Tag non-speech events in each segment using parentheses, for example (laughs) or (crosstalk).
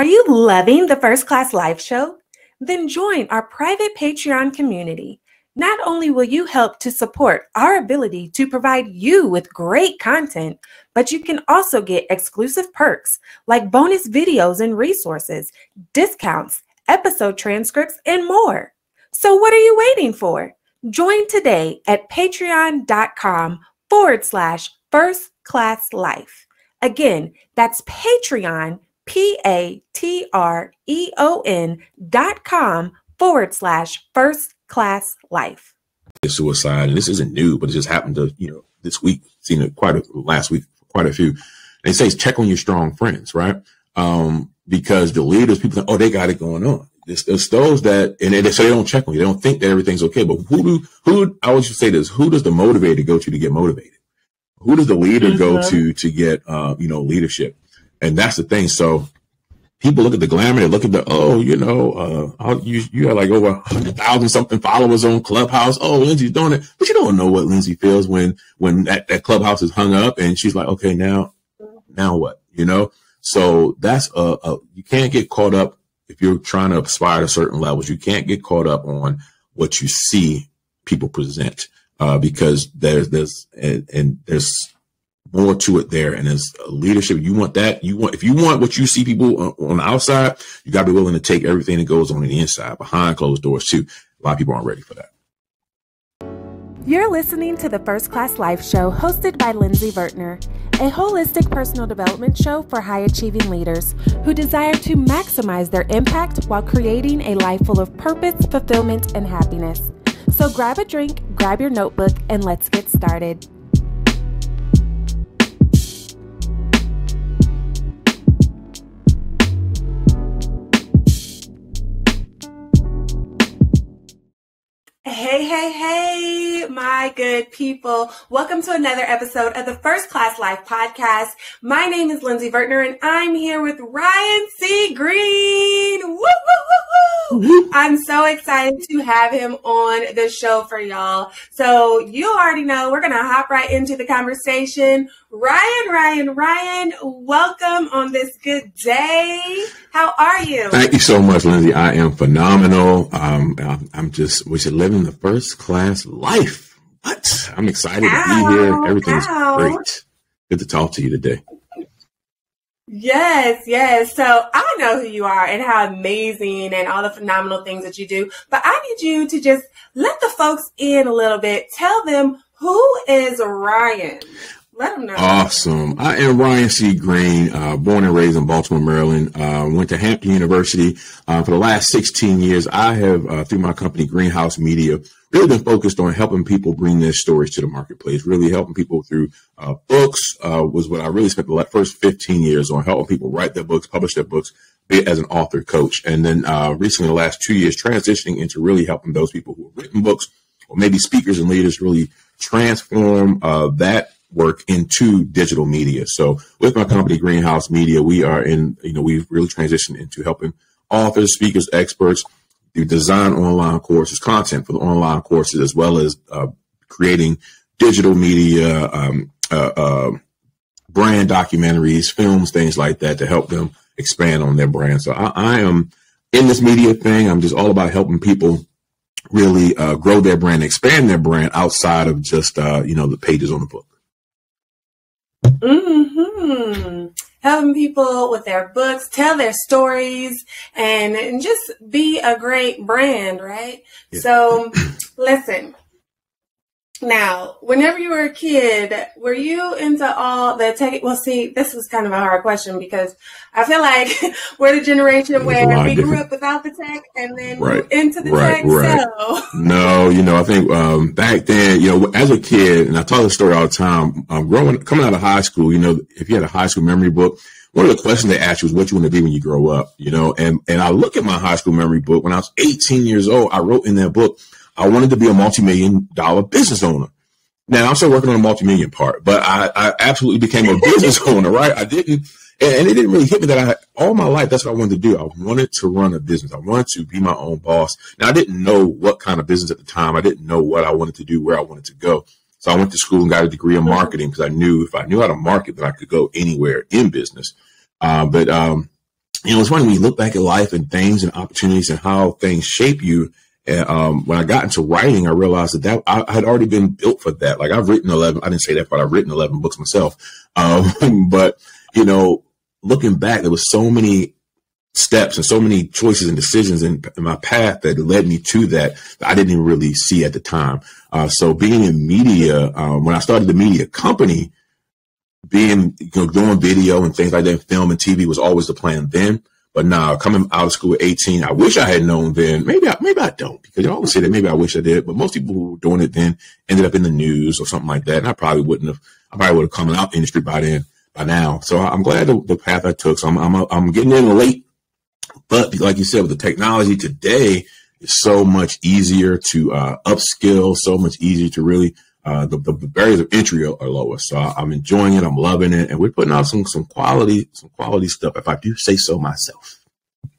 Are you loving the First Class Life show? Then join our private Patreon community. Not only will you help to support our ability to provide you with great content, but you can also get exclusive perks like bonus videos and resources, discounts, episode transcripts, and more. So, what are you waiting for? Join today at patreon.com forward slash first class life. Again, that's Patreon, P A T R E O N dot com forward slash first class life. Suicide, and this isn't new, but it just happened to, you know, this week, seen it quite a, last week, quite a few. They say check on your strong friends, right? Um, because the leaders, people think, oh, they got it going on. It's, it's those that, and they, so they don't check on you. They don't think that everything's okay. But who do, who, I always say this, who does the motivator go to to get motivated? Who does the leader mm-hmm. go to to get, uh, you know, leadership? And that's the thing. So people look at the glamour, they look at the, oh, you know, uh, you, you have like over hundred thousand something followers on Clubhouse. Oh, Lindsey's doing it. But you don't know what Lindsey feels when, when that, that Clubhouse is hung up and she's like, okay, now, now what, you know? So that's a, a, you can't get caught up if you're trying to aspire to certain levels. You can't get caught up on what you see people present, uh, because there's, there's, and, and there's more to it there. And as leadership, you want that. You want if you want what you see people on the outside, you got to be willing to take everything that goes on in the inside, behind closed doors too. A lot of people aren't ready for that. You're listening to the First Class Life Show, hosted by Lindsey Vertner, a holistic personal development show for high achieving leaders who desire to maximize their impact while creating a life full of purpose, fulfillment, and happiness. So grab a drink, grab your notebook, and let's get started. Hey, hey, hey, my good people. Welcome to another episode of the First Class Life podcast. My name is Lindsey Vertner and I'm here with Ryan C. Greene. Woo, woo, woo, woo. I'm so excited to have him on the show for y'all. So you already know we're going to hop right into the conversation. Ryan, Ryan, Ryan, welcome on this good day. How are you? Thank you so much, Lindsey. I am phenomenal. Um, I'm just, we should live in the first class life. What? I'm excited ow, to be here. Everything's ow. great. Good to talk to you today. Yes, yes. So I know who you are and how amazing and all the phenomenal things that you do. But I need you to just let the folks in a little bit. Tell them who is Ryan? Let them know. Awesome. I am Ryan C. Greene, uh, born and raised in Baltimore, Maryland. Uh, went to Hampton University. Uh, for the last 16 years, I have, uh, through my company, Greenhouse Media, really been focused on helping people bring their stories to the marketplace, really helping people through uh, books uh, was what I really spent the first 15 years on, helping people write their books, publish their books, as an author coach. And then recently, the last two years, transitioning into really helping those people who have written books or maybe speakers and leaders really transform that work into digital media. So with my company, Greenhouse Media, we are in, you know, we've really transitioned into helping authors, speakers, experts do design online courses, content for the online courses, as well as uh, creating digital media, um, uh, uh, brand documentaries, films, things like that to help them expand on their brand. So I, I am in this media thing. I'm just all about helping people really uh, grow their brand, expand their brand outside of just, uh, you know, the pages on the book. Mm-hmm. Helping people with their books, tell their stories, and, and just be a great brand, right? Yeah. So, listen, now, whenever you were a kid, were you into all the tech? Well, see, this was kind of a hard question because I feel like (laughs) we're the generation where we grew up without the tech and then right. into the right, tech. Right. So. No, you know, I think um, back then, you know, as a kid, and I tell the story all the time. Um, growing, coming out of high school, you know, if you had a high school memory book, one of the questions they asked you was what you want to be when you grow up. You know, and and I look at my high school memory book when I was 18 years old. I wrote in that book I wanted to be a multi-million dollar business owner. Now I'm still working on the multi-million part, but I, I absolutely became a business (laughs) owner, right? I didn't, and, it didn't really hit me that I, all my life, that's what I wanted to do. I wanted to run a business. I wanted to be my own boss. Now I didn't know what kind of business at the time. I didn't know what I wanted to do, where I wanted to go. So I went to school and got a degree in marketing because I knew if I knew how to market, that I could go anywhere in business. Uh, but um, you know, it's funny when you look back at life and things and opportunities and how things shape you. And um, when I got into writing, I realized that, that I, had already been built for that. Like I've written 11, I didn't say that, but I've written 11 books myself. Um, (laughs) but, you know, looking back, there was so many steps and so many choices and decisions in, in my path that led me to that, that I didn't even really see at the time. Uh, so being in media, um, when I started the media company, being, you know, doing video and things like that, film and TV was always the plan then. But now coming out of school at 18, I wish I had known then. Maybe I, maybe I don't because you always say that maybe I wish I did. But most people who were doing it then ended up in the news or something like that. And I probably wouldn't have, I probably would have come out the industry by then, by now. So I'm glad the, the path I took. So I'm, I'm, I'm getting in late. But like you said, with the technology today, it's so much easier to uh, upskill, so much easier to really uh, the, the barriers of entry are, are lower. So I, am enjoying it. I'm loving it, and we're putting out some some quality some quality stuff. If I do say so myself.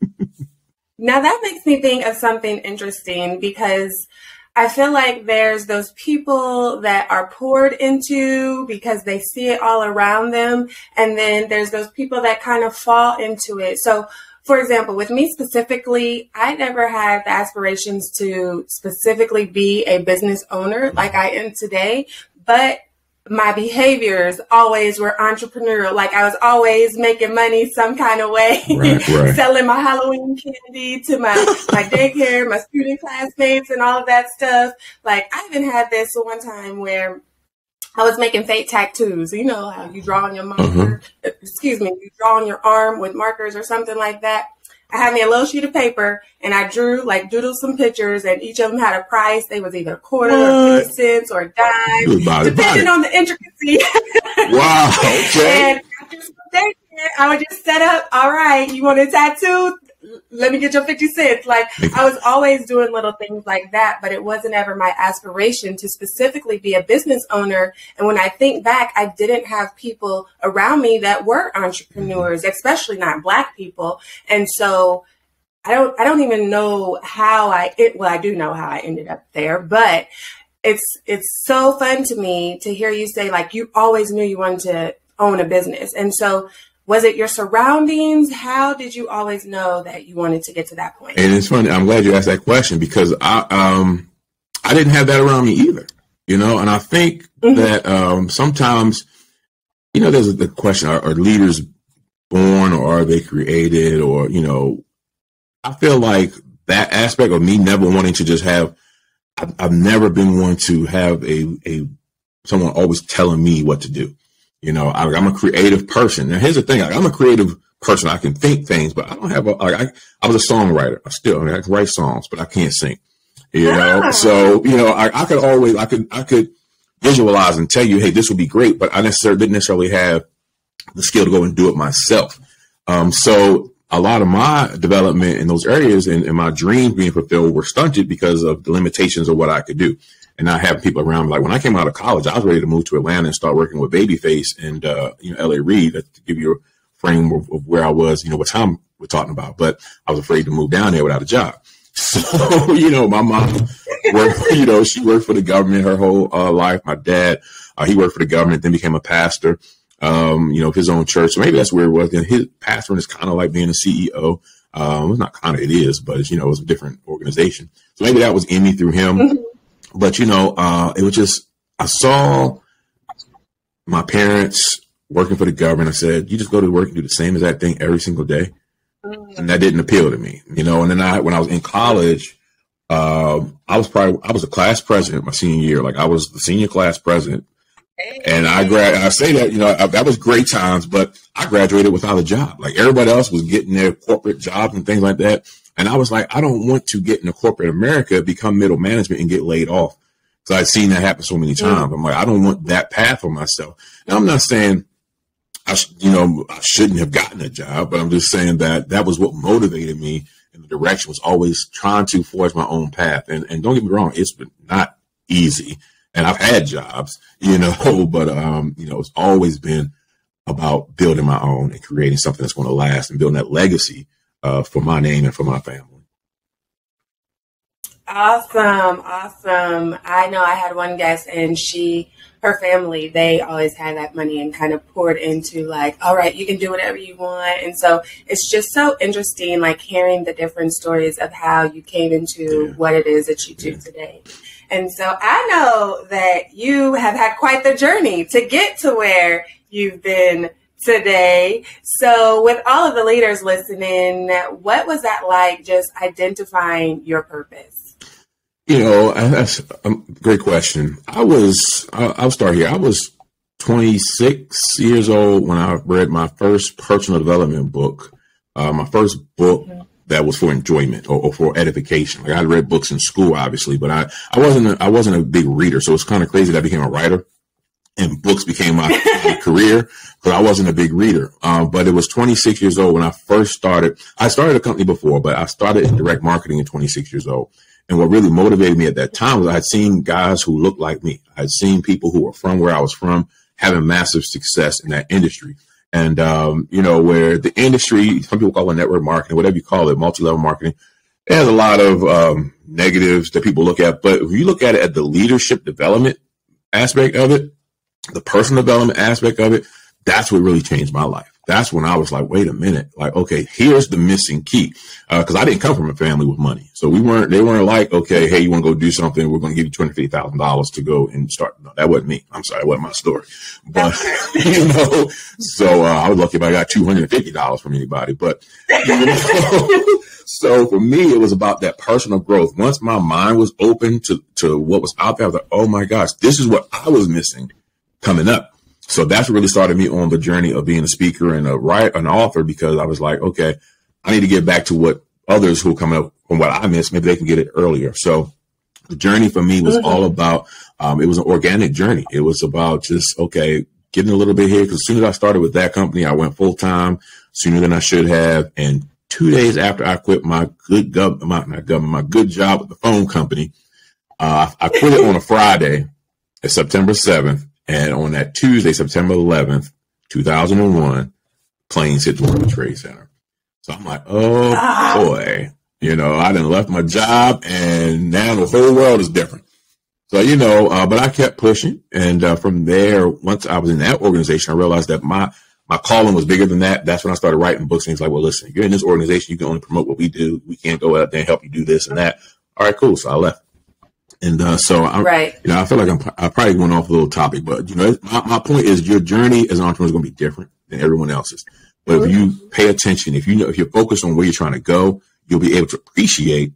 (laughs) now that makes me think of something interesting because I feel like there's those people that are poured into because they see it all around them, and then there's those people that kind of fall into it. So for example, with me specifically, I never had the aspirations to specifically be a business owner like I am today, but my behaviors always were entrepreneurial. Like I was always making money some kind of way, right, (laughs) right. selling my Halloween candy to my, my daycare, my student classmates and all of that stuff. Like I even had this one time where I was making fake tattoos. You know how you draw on your marker, mm-hmm. excuse me, you draw on your arm with markers or something like that. I had me a little sheet of paper and I drew like doodled some pictures and each of them had a price. They was either a quarter what? or fifty cents or a dime, depending on the intricacy. (laughs) wow. Okay. and I would just set up, all right, you want a tattoo? Let me get your 50 cents. Like I was always doing little things like that, but it wasn't ever my aspiration to specifically be a business owner. And when I think back, I didn't have people around me that were entrepreneurs, mm-hmm. especially not black people. And so I don't, I don't even know how I, it, well, I do know how I ended up there, but it's, it's so fun to me to hear you say like you always knew you wanted to own a business. And so was it your surroundings? How did you always know that you wanted to get to that point? And it's funny. I'm glad you asked that question because I um I didn't have that around me either. You know, and I think mm-hmm. that um sometimes, you know, there's the question: are, are leaders born or are they created? Or you know, I feel like that aspect of me never wanting to just have. I've, I've never been one to have a a someone always telling me what to do. You know, I, am a creative person. Now, here's the thing: like, I'm a creative person. I can think things, but I don't have a. Like, I, I was a songwriter. I still I, mean, I can write songs, but I can't sing. You know, ah. so you know, I, I could always, I could, I could visualize and tell you, hey, this would be great, but I necessarily didn't necessarily have the skill to go and do it myself. Um, so a lot of my development in those areas and, and, my dreams being fulfilled were stunted because of the limitations of what I could do and not having people around. me. Like when I came out of college, I was ready to move to Atlanta and start working with Babyface and uh, you know L.A. Reid to give you a frame of, of, where I was, you know, what time we're talking about. But I was afraid to move down there without a job. (laughs) So you know, my mom worked. You know, she worked for the government her whole uh, life. My dad, uh, he worked for the government, then became a pastor. Um, you know, his own church. So maybe that's where it was. And his pastoring is kind of like being a CEO. Um, it's not kind of, it is, but it's, you know, it's a different organization. So maybe that was in me through him. Mm-hmm. But you know, uh, it was just I saw my parents working for the government. I said, "You just go to work and do the same exact thing every single day," mm. and that didn't appeal to me. You know, and then I when I was in college. Uh, I was probably I was a class president my senior year. Like I was the senior class president, and I grad. I say that you know I, that was great times, but I graduated without a job. Like everybody else was getting their corporate jobs and things like that, and I was like, I don't want to get into corporate America, become middle management, and get laid off. Because I've seen that happen so many mm. times. I'm like, I don't want that path for myself. Now, I'm not saying I, you know, I shouldn't have gotten a job, but I'm just saying that that was what motivated me in the direction was always trying to forge my own path. And, and don't get me wrong, it's been not easy. And I've had jobs, you know, (laughs) but, um, you know, it's always been about building my own and creating something that's going to last and building that legacy uh, for my name and for my family. Awesome, awesome. I know I had one guest and she her family, they always had that money and kind of poured into like, all right, you can do whatever you want. And so it's just so interesting, like hearing the different stories of how you came into yeah. what it is that you do yeah. today. And so I know that you have had quite the journey to get to where you've been today. So, with all of the leaders listening, what was that like just identifying your purpose? You know, that's a great question. I was, I'll start here. I was 26 years old when I read my first personal development book, uh, my first book mm-hmm. that was for enjoyment or, or, for edification. Like I read books in school, obviously, but I, I wasn't, a, I wasn't a big reader. So it's kind of crazy that I became a writer and books became my, career because I wasn't a big reader. Um, but it was 26 years old when I first started. I started a company before, but I started in direct marketing at 26 years old. And what really motivated me at that time was I had seen guys who looked like me. I had seen people who were from where I was from having massive success in that industry. And, um, you know, where the industry, some people call it network marketing, whatever you call it, multi level marketing, it has a lot of um, negatives that people look at. But if you look at it at the leadership development aspect of it, the personal development aspect of it, that's what really changed my life that's when I was like, wait a minute, like, okay, here's the missing key. Uh, cause I didn't come from a family with money. So we weren't, they weren't like, okay, hey, you want to go do something? We're going to give you $250,000 to go and start. No, that wasn't me. I'm sorry. That wasn't my story. But, (laughs) you know, so, uh, I was lucky if I got $250 from anybody, but, you know, (laughs) so for me, it was about that personal growth. Once my mind was open to, to what was out there, I was like, oh my gosh, this is what I was missing coming up. So that's really started me on the journey of being a speaker and a writer, an author, because I was like, okay, I need to get back to what others who are coming up from what I missed, maybe they can get it earlier. So the journey for me was all about, um, it was an organic journey. It was about just, okay, getting a little bit here. Cause as soon as I started with that company, I went full time sooner than I should have. And two days after I quit my good gov, my, government, my good job with the phone company, uh, I quit it on a Friday, September 7th. And on that Tuesday, September 11th, 2001, planes hit the World Trade Center. So I'm like, oh ah. boy, you know, I didn't left my job and now the whole world is different. So, you know, uh, but I kept pushing. And uh, from there, once I was in that organization, I realized that my, my calling was bigger than that. That's when I started writing books. And he's like, well, listen, you're in this organization. You can only promote what we do. We can't go out there and help you do this and that. All right, cool. So I left. And uh, so, I, right. you know, I feel like I'm, I probably went off a little topic, but you know, my, my point is your journey as an entrepreneur is going to be different than everyone else's. But mm-hmm. if you pay attention, if you know, if you're focused on where you're trying to go, you'll be able to appreciate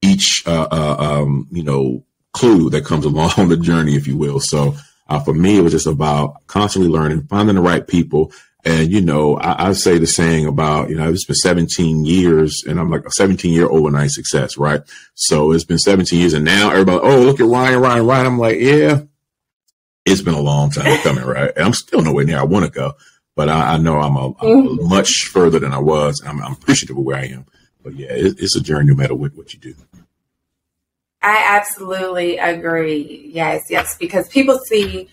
each, uh, uh, um, you know, clue that comes (laughs) along the journey, if you will. So, uh, for me, it was just about constantly learning, finding the right people, and, you know, I, I, say the saying about, you know, it's been 17 years and I'm like a 17 year overnight success, right? So it's been 17 years and now everybody, oh, look at Ryan, Ryan, Ryan. I'm like, yeah, it's been a long time coming, right? And I'm still nowhere near I want to go, but I, I know I'm, a, I'm mm-hmm. much further than I was. I'm, I'm, appreciative of where I am. But yeah, it, it's a journey no matter what, what you do. I absolutely agree. Yes, yes, because people see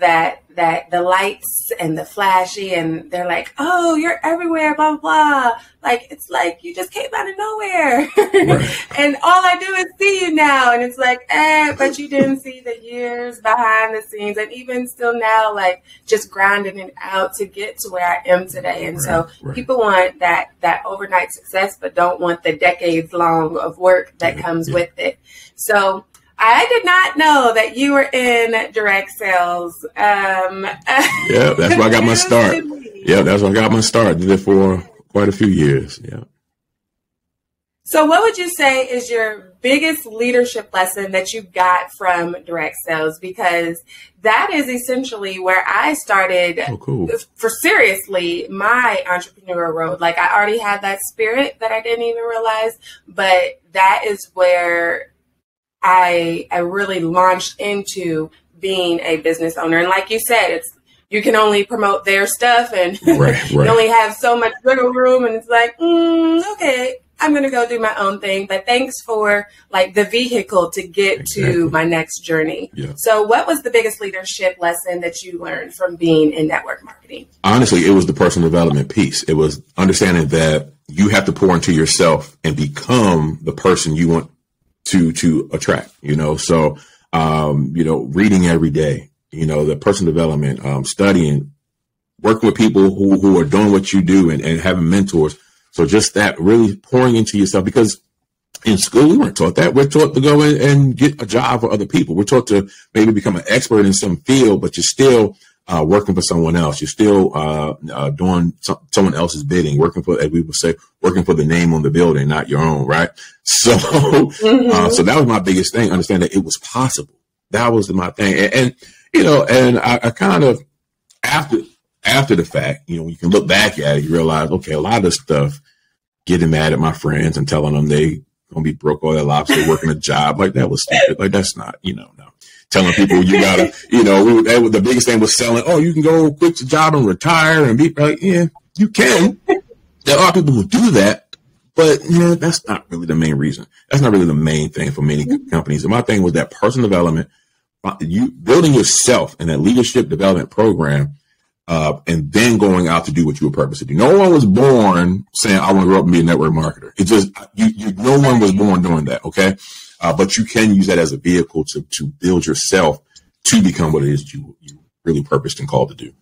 that that the lights and the flashy and they're like, oh, you're everywhere, blah blah blah. Like it's like you just came out of nowhere, right. (laughs) and all I do is see you now, and it's like, eh, but you didn't see the years behind the scenes, and even still now, like just grinding it out to get to where I am today. And right. so right. people want that that overnight success, but don't want the decades long of work that yeah. comes yeah. with it. So I did not know that you were in direct sales. Um, yeah, that's where I got my (laughs) start. Yeah, that's where I got my start. Did it for quite a few years. Yeah. So, what would you say is your biggest leadership lesson that you got from direct sales? Because that is essentially where I started oh, cool. for seriously my entrepreneur road. Like, I already had that spirit that I didn't even realize, but that is where I I really launched into being a business owner. And like you said, it's you can only promote their stuff and right, right. (laughs) you only have so much wiggle room and it's like, mm, okay, I'm gonna go do my own thing. But thanks for like the vehicle to get exactly. to my next journey. Yeah. So what was the biggest leadership lesson that you learned from being in network marketing? Honestly, it was the personal development piece. It was understanding that you have to pour into yourself and become the person you want to to attract. You know, so um, you know, reading every day. You know, the personal development, um, studying, working with people who who are doing what you do, and, and having mentors. So just that really pouring into yourself because in school we weren't taught that. We're taught to go in and get a job for other people. We're taught to maybe become an expert in some field, but you're still uh, working for someone else. You're still uh, uh, doing some, someone else's bidding, working for, as we would say, working for the name on the building, not your own, right? (laughs) So, mm-hmm. Uh, so that was my biggest thing. Understand that it was possible. That was my thing, and, and you know, and I, I, kind of after after the fact, you know, you can look back at it, you realize, okay, a lot of stuff, getting mad at my friends and telling them they gonna be broke all their lives, they working a job like that was stupid. Like that's not, you know, no telling people you gotta, you know, we, that, the biggest thing was selling. Oh, you can go quit your job and retire and be like, yeah, you can. There are people who do that, but yeah, that's not really the main reason. That's not really the main thing for many companies. And my thing was that personal development, uh, you building yourself in that leadership development program, uh, and then going out to do what you were purposed to do. No one was born saying, I want to grow up and be a network marketer. It just, you, you, no one was born doing that. Okay. Uh, but you can use that as a vehicle to to build yourself to become what it is you you really purposed and called to do.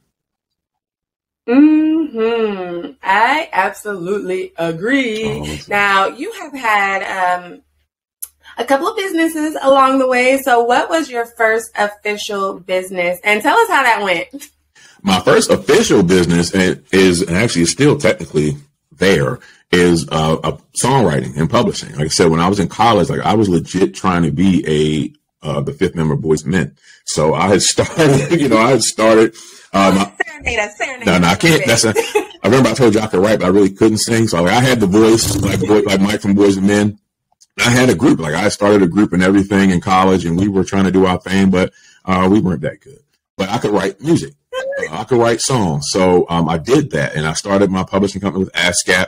Hmm. I absolutely agree. Oh, now you have had um, a couple of businesses along the way. So, what was your first official business? And tell us how that went. My first official business is, and actually, is still technically there is uh, a songwriting and publishing. Like I said, when I was in college, like I was legit trying to be a uh, the fifth member of Boys Men. So I had (laughs) started, you know, I had started. Um, (laughs) serenade serenade no, no, I can't. That's a, I remember I told you I could write, but I really couldn't sing. So like, I had the voice, like boy, like Mike from Boyz II Men. I had a group, like I started a group and everything in college, and we were trying to do our thing, but uh, we weren't that good. But I could write music. (laughs) I could write songs. So um, I did that, and I started my publishing company with ASCAP.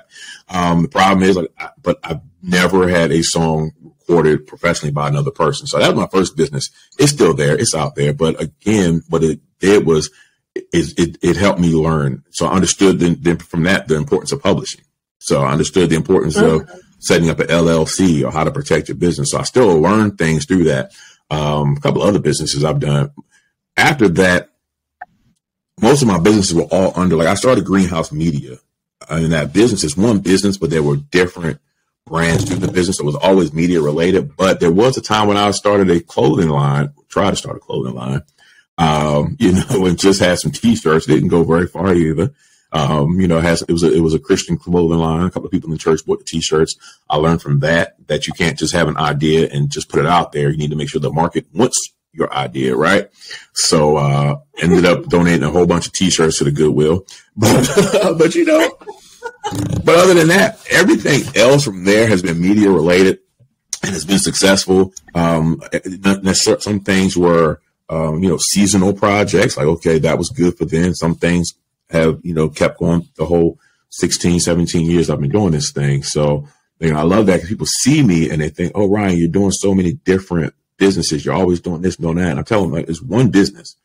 Um, the problem is, like, I, but I've never had a song recorded professionally by another person. So that was my first business. It's still there. It's out there. But again, what it did was it, it, it helped me learn. So I understood then, the, from that the importance of publishing. So I understood the importance of setting up an LLC or how to protect your business. So I still learned things through that. Um, a couple other businesses I've done. After that, most of my businesses were all under like I started Greenhouse Media. I mean that business is one business, but there were different brands to the business. It was always media related. But there was a time when I started a clothing line, tried to start a clothing line. Um, (laughs) you know, and just had some t-shirts. Didn't go very far either. Um, you know, it has it was a it was a Christian clothing line. A couple of people in the church bought the t-shirts. I learned from that that you can't just have an idea and just put it out there. You need to make sure the market wants your idea, right? So uh ended up donating a whole bunch of t-shirts to the Goodwill. (laughs) But but you know, but other than that, everything else from there has been media related and has been successful. Um some things were um, you know, seasonal projects, like okay, that was good for then. Some things have, you know, kept going the whole 16, 17 years I've been doing this thing. So, you know, I love that people see me and they think, oh, Ryan, you're doing so many different businesses. You're always doing this, doing that. And I tell them like it's one business.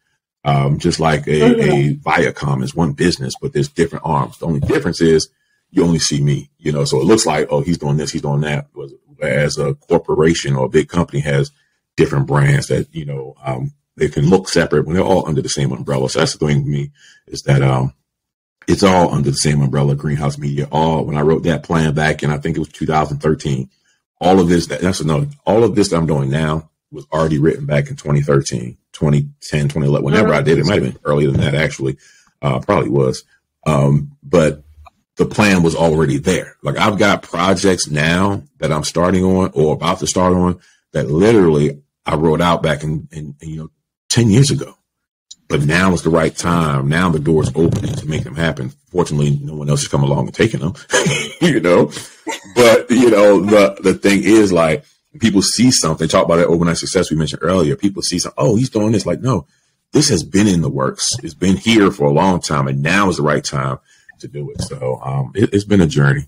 Um, just like a, mm-hmm. a Viacom is one business, but there's different arms. The only difference is you only see me, you know, so it looks like, oh, he's doing this, he's doing that. Whereas a corporation or a big company has different brands that, you know, um, they can look separate when they're all under the same umbrella. So that's the thing for me is that, um, it's all under the same umbrella, Greenhouse Media. All when I wrote that plan back in, I think it was 2013. All of this, that, that's another, all of this that I'm doing now was already written back in 2013, 2010, 2011, whenever I did it. might have been earlier than that, actually. Uh, probably was. Um, but the plan was already there. Like I've got projects now that I'm starting on or about to start on that literally I wrote out back in, in, in you know, 10 years ago. But now is the right time. Now the door's opening to make them happen. Fortunately, no one else has come along and taken them, (laughs) you know. But you know, the the thing is, like, people see something, talk about that overnight success we mentioned earlier. People see something, oh, he's doing this. Like, no, this has been in the works. It's been here for a long time, and now is the right time to do it. So um, it, it's been a journey.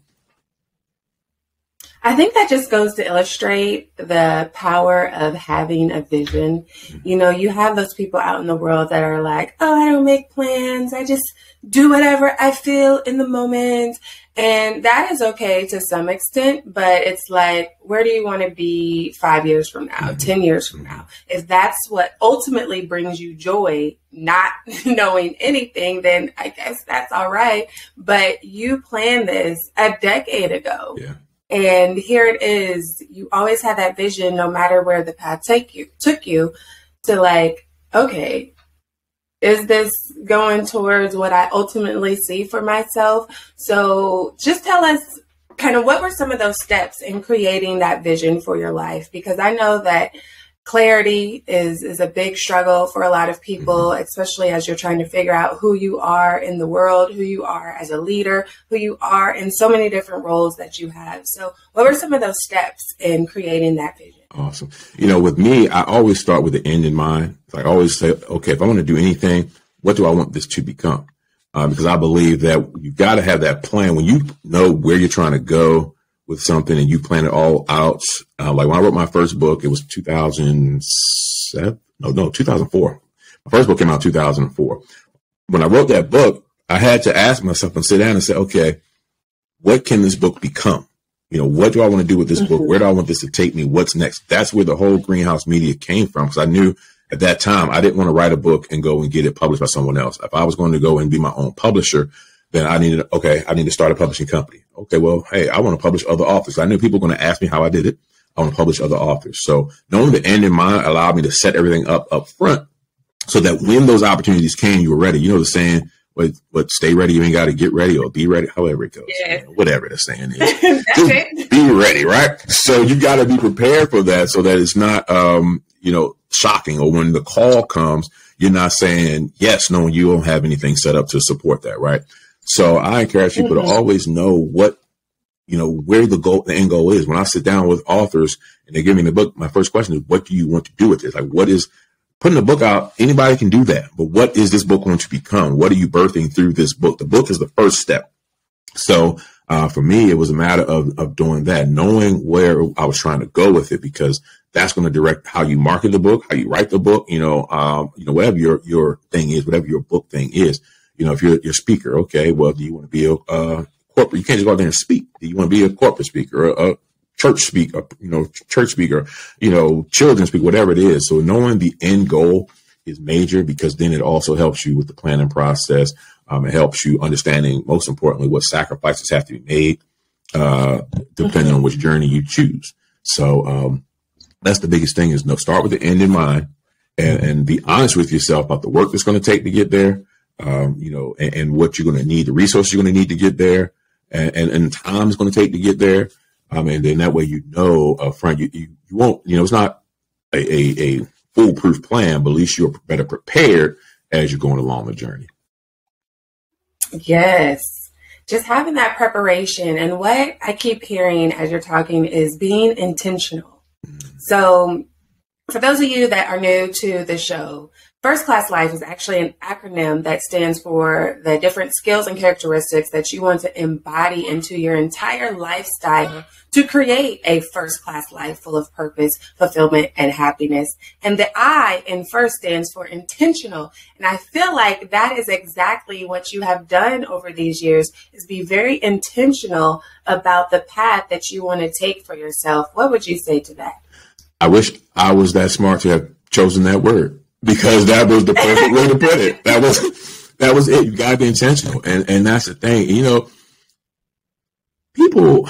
I think that just goes to illustrate the power of having a vision. You know, you have those people out in the world that are like, oh, I don't make plans. I just do whatever I feel in the moment. And that is okay to some extent, but it's like, where do you want to be five years from now, mm-hmm. 10 years from now? If that's what ultimately brings you joy, not (laughs) knowing anything, then I guess that's all right. But you planned this a decade ago. Yeah. And here it is. You always had that vision, no matter where the path take you, took you, to like, okay, is this going towards what I ultimately see for myself? So just tell us kind of what were some of those steps in creating that vision for your life? Because I know that clarity is is a big struggle for a lot of people mm-hmm. especially as you're trying to figure out who you are in the world who you are as a leader who you are in so many different roles that you have so what were some of those steps in creating that vision awesome you know with me i always start with the end in mind i always say okay if i want to do anything what do i want this to become uh, because i believe that you've got to have that plan when you know where you're trying to go with something and you plan it all out. Uh, like when I wrote my first book, it was 2007. No, no, 2004. My first book came out 2004. When I wrote that book, I had to ask myself and sit down and say, okay, what can this book become? You know, what do I want to do with this mm-hmm. book? Where do I want this to take me? What's next? That's where the whole greenhouse media came from. Cause I knew at that time I didn't want to write a book and go and get it published by someone else. If I was going to go and be my own publisher, then I needed, okay, I need to start a publishing company. Okay, well, hey, I want to publish other authors. I knew people were going to ask me how I did it. I want to publish other authors. So knowing the end in mind allowed me to set everything up up front so that when those opportunities came, you were ready. You know the saying, but but stay ready, you ain't got to get ready or be ready, however it goes. Yeah. Whatever the saying is. (laughs) Just be ready, right? So you got to be prepared for that so that it's not, um, you know, shocking or when the call comes, you're not saying yes, knowing you don't have anything set up to support that, right? So I encourage people mm-hmm. to always know what, you know, where the goal, the end goal is. When I sit down with authors and they give me the book, my first question is, what do you want to do with this? Like, what is putting a book out? Anybody can do that, but what is this book going to become? What are you birthing through this book? The book is the first step. So, uh, for me, it was a matter of, of doing that, knowing where I was trying to go with it, because that's going to direct how you market the book, how you write the book, you know, um, you know, whatever your, your thing is, whatever your book thing is you know, if you're your speaker, okay, well, do you want to be a uh, corporate? You can't just go out there and speak. Do you want to be a corporate speaker, a, a church speaker, you know, church speaker, you know, children speak, whatever it is. So knowing the end goal is major because then it also helps you with the planning process. Um, it helps you understanding, most importantly, what sacrifices have to be made, uh, depending on which journey you choose. So um, that's the biggest thing is no start with the end in mind and, and be honest with yourself about the work that's going to take to get there um, you know, and, and what you're going to need, the resources you're going to need to get there, and, and, and time is going to take to get there. Um, and then that way you know up front, you, you, you won't, you know, it's not a, a, a foolproof plan, but at least you're better prepared as you're going along the journey. Yes. Just having that preparation. And what I keep hearing as you're talking is being intentional. Mm-hmm. So, for those of you that are new to the show, First Class Life is actually an acronym that stands for the different skills and characteristics that you want to embody into your entire lifestyle to create a first class life full of purpose, fulfillment, and happiness. And the I in first stands for intentional. And I feel like that is exactly what you have done over these years is be very intentional about the path that you want to take for yourself. What would you say to that? I wish I was that smart to have chosen that word because that was the perfect way to put it. That was that was it. You gotta be intentional, and and that's the thing. You know, people.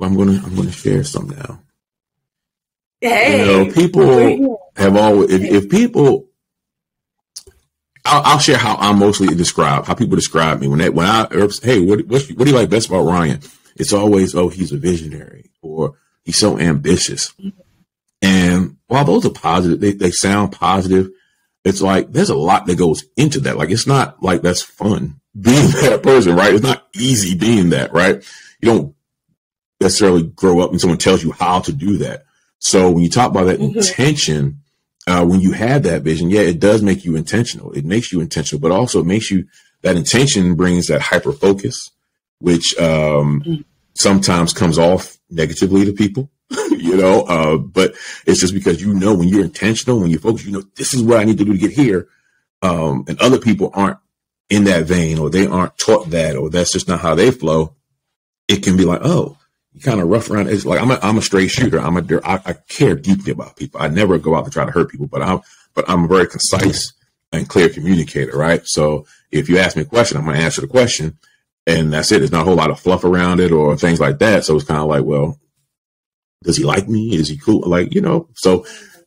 I'm gonna I'm gonna share some now. Hey, you know, people have always if, if people. I'll, I'll, share how I'm mostly described, how people describe me when they when I hey what what, what do you like best about Ryan? It's always oh he's a visionary or he's so ambitious. Mm-hmm. And while those are positive, they, they sound positive. It's like there's a lot that goes into that. Like it's not like that's fun being (laughs) that person, right? It's not easy being that, right? You don't necessarily grow up and someone tells you how to do that. So when you talk about that mm-hmm. intention, uh, when you have that vision, yeah, it does make you intentional. It makes you intentional, but also it makes you that intention brings that hyper focus, which um, mm-hmm. sometimes comes off negatively to people. You know, uh, but it's just because you know when you're intentional, when you focus, you know, this is what I need to do to get here. Um, and other people aren't in that vein or they aren't taught that or that's just not how they flow, it can be like, oh, you kind of rough around. It's like I'm a I'm a straight shooter. I'm a I, I care deeply about people. I never go out to try to hurt people, but I'm but I'm a very concise and clear communicator, right? So if you ask me a question, I'm going to answer the question, and that's it. There's not a whole lot of fluff around it or things like that. So it's kind of like, well, does he like me? Is he cool? Like you know, so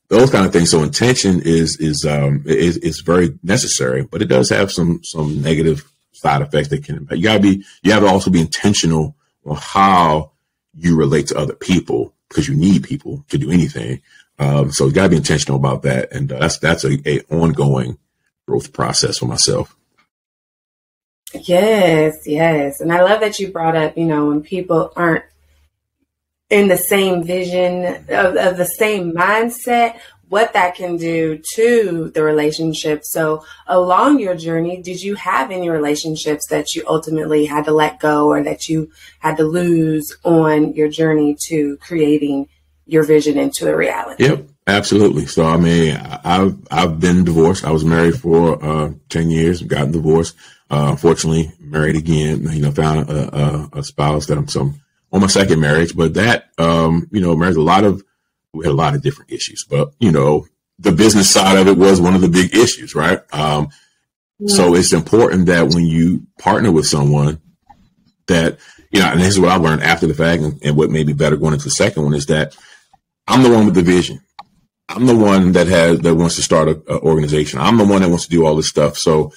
those kind of things. So intention is is um is, is very necessary, but it does have some some negative side effects that can. You gotta be you have to also be intentional on how you relate to other people because you need people to do anything. Um, so you got to be intentional about that, and uh, that's that's a, a ongoing growth process for myself. Yes, yes, and I love that you brought up. You know, when people aren't in the same vision of, of the same mindset, what that can do to the relationship. So, along your journey, did you have any relationships that you ultimately had to let go or that you had to lose on your journey to creating your vision into a reality? Yep, absolutely. So, I mean, I've I've been divorced. I was married for uh, ten years, gotten divorced. Uh, unfortunately, married again. You know, found a, a, a spouse that I'm so on my second marriage, but that um, you know, married a lot of we had a lot of different issues, but you know, the business side of it was one of the big issues, right? Um, yeah. So it's important that when you partner with someone that, you know, and this is what I learned after the fact and, and what may be better going into the second one is that I'm the one with the vision. I'm the one that has, that wants to start an organization. I'm the one that wants to do all this stuff. So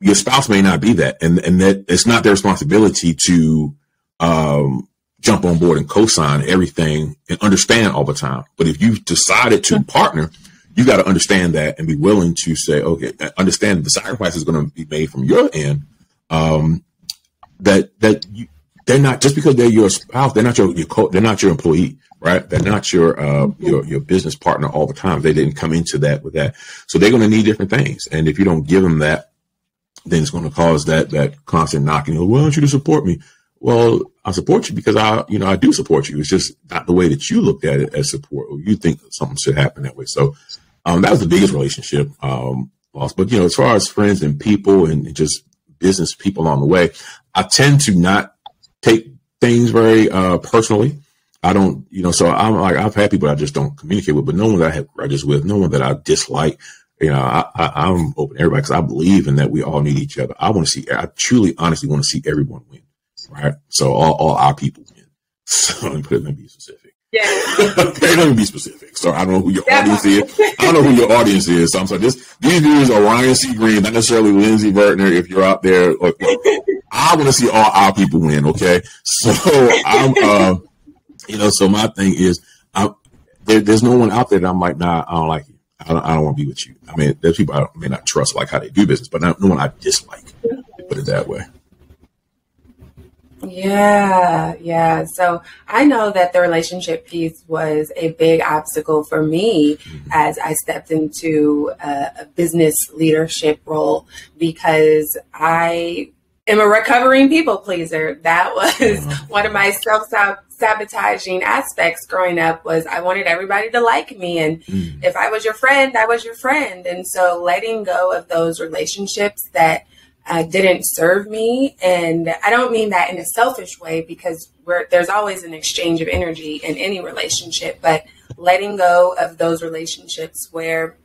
your spouse may not be that. And, and that it's not their responsibility to, um, jump on board and co-sign everything and understand all the time. But if you've decided to partner, you got to understand that and be willing to say, okay, understand the sacrifice is going to be made from your end. Um, that that you, they're not just because they're your spouse, they're not your, your co- they're not your employee, right? They're not your uh, your your business partner all the time. They didn't come into that with that, so they're going to need different things. And if you don't give them that, then it's going to cause that that constant knocking. Well, why don't you to support me? Well, I support you because I, you know, I do support you. It's just not the way that you look at it as support or you think something should happen that way. So, um, that was the biggest relationship, um, lost. But, you know, as far as friends and people and just business people on the way, I tend to not take things very, uh, personally. I don't, you know, so I'm like, I've had people I just don't communicate with, but no one that I have grudges with, no one that I dislike. You know, I, I, am open to everybody because I believe in that we all need each other. I want to see, I truly, honestly want to see everyone win right? So all, all our people win. (laughs) So let me put it, let me be specific. Yeah. (laughs) okay, let me be specific. So I don't know who your yeah. audience is. I don't know who your audience is. So I'm sorry. This these viewers are Ryan C. Greene, not necessarily Lindsey Vertner. If you're out there, I want to see all our people win. Okay, so (laughs) I'm, uh, you know, so my thing is, I'm, there, there's no one out there that I'm like, nah, I don't like you. I don't, I don't want to be with you. I mean, there's people I may not trust, like how they do business, but not, no one I dislike. Put it that way. Yeah, yeah. So I know that the relationship piece was a big obstacle for me mm-hmm. as I stepped into a, a business leadership role because I am a recovering people pleaser. That was mm-hmm. one of my self sabotaging aspects growing up was I wanted everybody to like me and mm. if I was your friend, I was your friend. And so letting go of those relationships that uh, didn't serve me. And I don't mean that in a selfish way because there's always an exchange of energy in any relationship, but letting go of those relationships where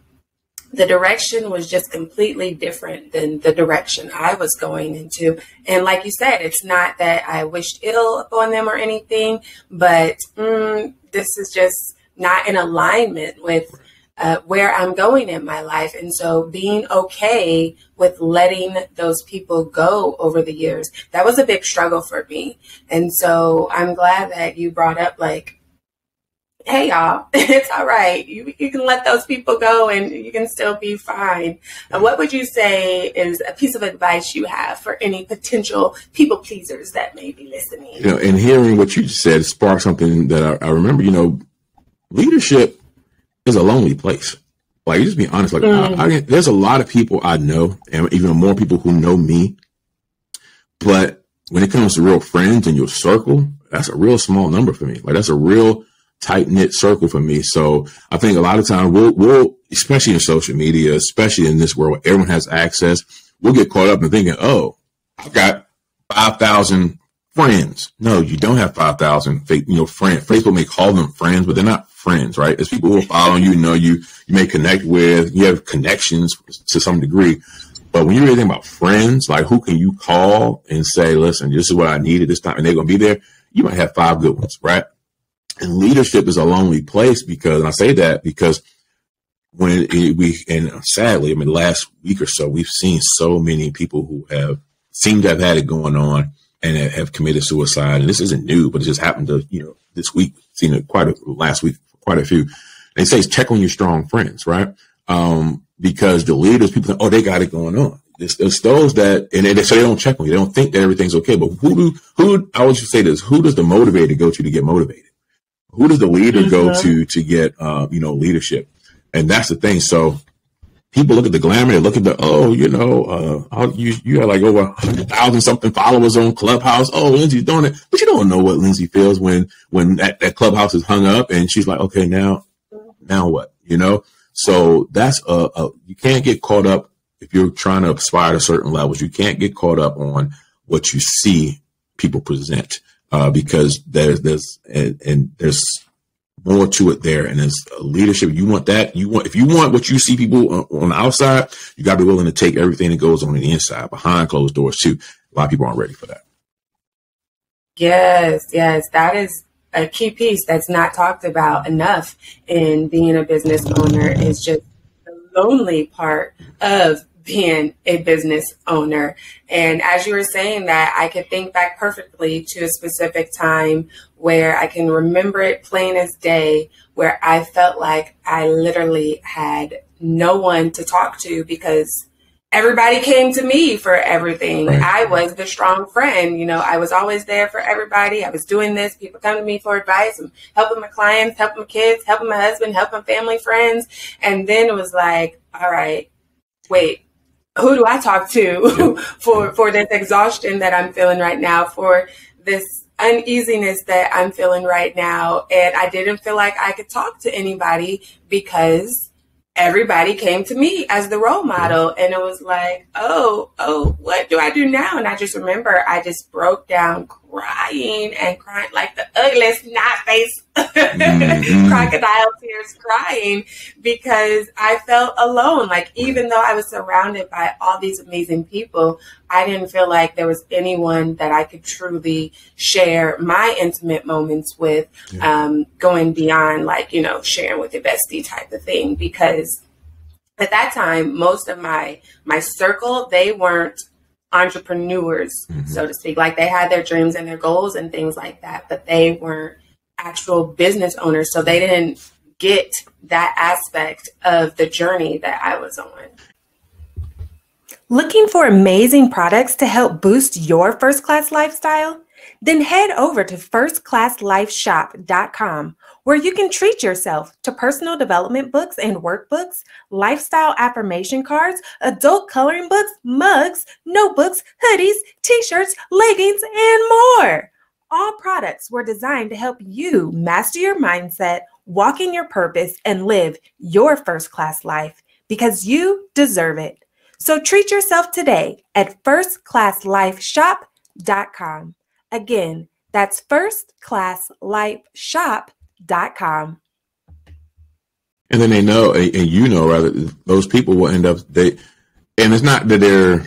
the direction was just completely different than the direction I was going into. And like you said, it's not that I wished ill upon them or anything, but mm, this is just not in alignment with uh, where I'm going in my life. And so being okay with letting those people go over the years, that was a big struggle for me. And so I'm glad that you brought up like, hey y'all, (laughs) it's all right. You, you can let those people go and you can still be fine. And what would you say is a piece of advice you have for any potential people pleasers that may be listening? You know, and hearing what you said sparked something that I, I remember, you know, leadership is a lonely place. Like, you just be honest. Like, mm. I, I, there's a lot of people I know, and even more people who know me. But when it comes to real friends in your circle, that's a real small number for me. Like, that's a real tight knit circle for me. So I think a lot of times we'll, we'll, especially in social media, especially in this world, where everyone has access. we'll get caught up in thinking, oh, I've got 5,000 friends. No, you don't have 5,000 fake, you know, friends. Facebook may call them friends, but they're not friends, right? It's people who are following you, know you, you may connect with, you have connections to some degree. But when you really think about friends, like who can you call and say, listen, this is what I needed this time, and they're going to be there, you might have five good ones, right? And leadership is a lonely place because, and I say that because when it, we, and sadly, I mean, last week or so, we've seen so many people who have seemed to have had it going on and have committed suicide. And this isn't new, but it just happened to, you know, this week, seen it quite a, last week, quite a few. They say check on your strong friends, right? Um, because the leaders, people think, oh, they got it going on. It's, it's those that, and they, so they don't check on you. They don't think that everything's okay. But who do, who, I always say this, who does the motivator go to to get motivated? Who does the leader mm-hmm. go to to get, uh, you know, leadership? And that's the thing. So people look at the glamour, they look at the, oh, you know, uh, you, you have like over hundred thousand something followers on Clubhouse. Oh, Lindsey's doing it. But you don't know what Lindsay feels when, when that, that Clubhouse is hung up and she's like, okay, now, now what, you know? So that's a, a, you can't get caught up if you're trying to aspire to certain levels. You can't get caught up on what you see people present, uh, because there's, there's, and, and there's more to it there. And as leadership, you want that. You want if you want what you see people on the outside, you got to be willing to take everything that goes on in the inside behind closed doors too. A lot of people aren't ready for that. Yes, yes, that is a key piece that's not talked about enough in being a business owner. Is just the lonely part of being a business owner. And as you were saying that, I could think back perfectly to a specific time where I can remember it plain as day, where I felt like I literally had no one to talk to because everybody came to me for everything. Right. I was the strong friend. You know, I was always there for everybody. I was doing this. People come to me for advice. I'm helping my clients, helping my kids, helping my husband, helping family, friends. And then it was like, all right, wait, who do I talk to (laughs) for for this exhaustion that I'm feeling right now, for this uneasiness that I'm feeling right now, and I didn't feel like I could talk to anybody because everybody came to me as the role model. And it was like oh oh what do i do now? And i just remember i just broke down crying and crying like the ugliest knot face (laughs) mm-hmm. crocodile tears crying because I felt alone. Like even though I was surrounded by all these amazing people, I didn't feel like there was anyone that I could truly share my intimate moments with, yeah. um, going beyond like, you know, sharing with your bestie type of thing because at that time most of my my circle they weren't entrepreneurs, mm-hmm. so to speak. Like they had their dreams and their goals and things like that, but they weren't actual business owners. So they didn't get that aspect of the journey that I was on. Looking for amazing products to help boost your first class lifestyle? Then head over to firstclasslifeshop.com where you can treat yourself to personal development books and workbooks, lifestyle affirmation cards, adult coloring books, mugs, notebooks, hoodies, t shirts, leggings, and more. All products were designed to help you master your mindset, walk in your purpose, and live your first class life because you deserve it. So treat yourself today at firstclasslifeshop.com. Again, that's firstclasslifeshop.com com. And then they know, and you know, rather, those people will end up, they, and it's not that they're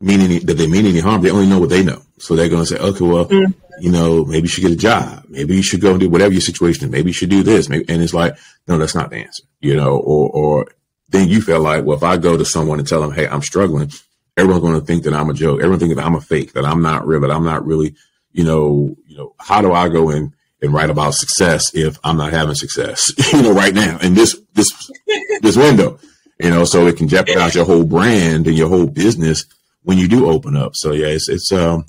meaning that they mean any harm. They only know what they know. So they're going to say, okay, well, mm-hmm. you know, maybe you should get a job. Maybe you should go and do whatever your situation is. Maybe you should do this. Maybe, and it's like, no, that's not the answer, you know, or, or then you feel like, well, if I go to someone and tell them, hey, I'm struggling, everyone's going to think that I'm a joke. Everyone think that I'm a fake, that I'm not real, that I'm not really, you know, you know, how do I go and and write about success if I'm not having success, (laughs) you know, right now in this this this window, you know, so it can jeopardize your whole brand and your whole business when you do open up. So yeah, it's it's um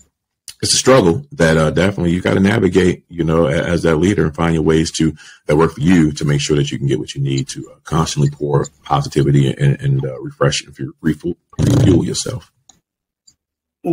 it's a struggle that uh, definitely you got to navigate, you know, as that leader and find your ways to that work for you to make sure that you can get what you need to uh, constantly pour positivity and, and uh, refresh and refuel, refuel yourself.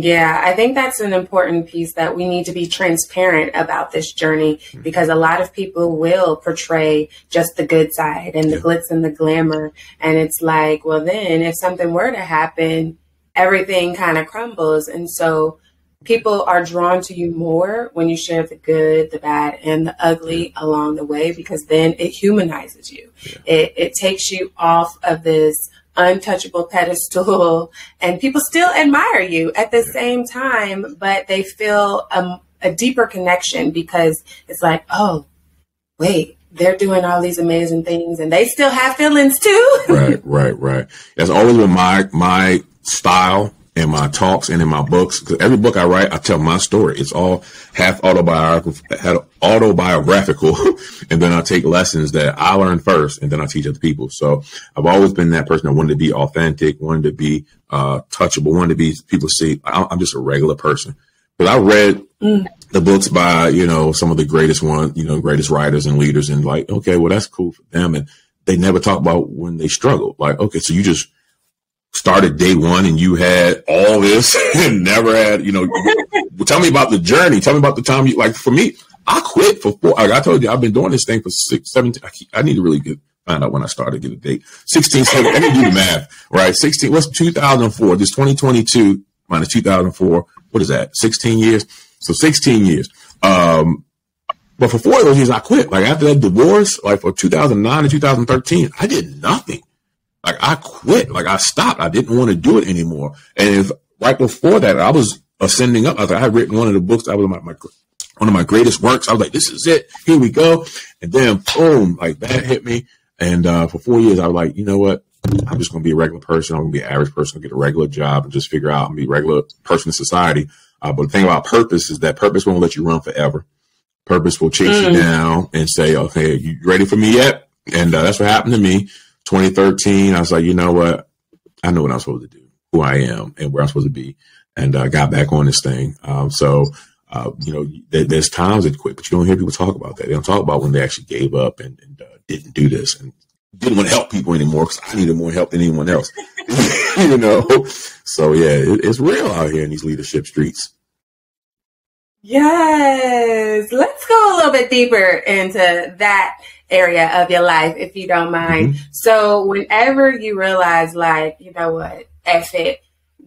Yeah, I think that's an important piece that we need to be transparent about this journey mm-hmm. because a lot of people will portray just the good side and the glitz and the glamour. And it's like, well, then if something were to happen, everything kind of crumbles. And so people are drawn to you more when you share the good, the bad, and the ugly along the way because then it humanizes you. Yeah. It, it takes you off of this untouchable pedestal (laughs) and people still admire you at the same time, but they feel a, a deeper connection because it's like, oh, wait, they're doing all these amazing things and they still have feelings too. (laughs) right, right, right. That's always been my my style in my talks and in my books. Because every book I write, I tell my story. It's all half autobiographical, autobiographical, and then I take lessons that I learned first, and then I teach other people. So I've always been that person that wanted to be authentic, wanted to be uh, touchable, wanted to be people see I'm just a regular person. But I read mm. the books by you know some of the greatest one, you know, greatest writers and leaders, and like, okay, well that's cool for them, and they never talk about when they struggled. Like, okay, so you just started day one and you had all this (laughs) and never had, you know, tell me about the journey. Tell me about the time you, like, for me, I quit for four. Like I told you, I've been doing this thing for six, 17. I, keep, I need to really get, find out when I started, get a date. 16, 17, I need to do the math, right? 16, what's 2004? This 2022 minus 2004. What is that? 16 years. So 16 years. Um, but for four of those years, I quit. Like after that divorce, like for 2009 and 2013, I did nothing. Like I quit. Like I stopped. I didn't want to do it anymore. And if, right before that, I was ascending up. I was like, I had written one of the books. I was my, my one of my greatest works. I was like, this is it. Here we go. And then boom, like that hit me. And uh, for four years, I was like, you know what? I'm just going to be a regular person. I'm going to be an average person, I'll get a regular job, and just figure out to be a regular person in society. Uh, but the thing about purpose is that purpose won't let you run forever. Purpose will chase mm. you down and say, okay, you ready for me yet? And uh, that's what happened to me. 2013, I was like, you know what? I know what I'm supposed to do, who I am, and where I'm supposed to be, and I uh, got back on this thing. Um, so, uh, you know, there's times it quit, but you don't hear people talk about that. They don't talk about when they actually gave up and, and uh, didn't do this and didn't want to help people anymore because I needed more help than anyone else. (laughs) you know, so yeah, it, it's real out here in these leadership streets. Yes, let's go a little bit deeper into that area of your life, if you don't mind. Mm-hmm. So, whenever you realize, like, you know what, F it,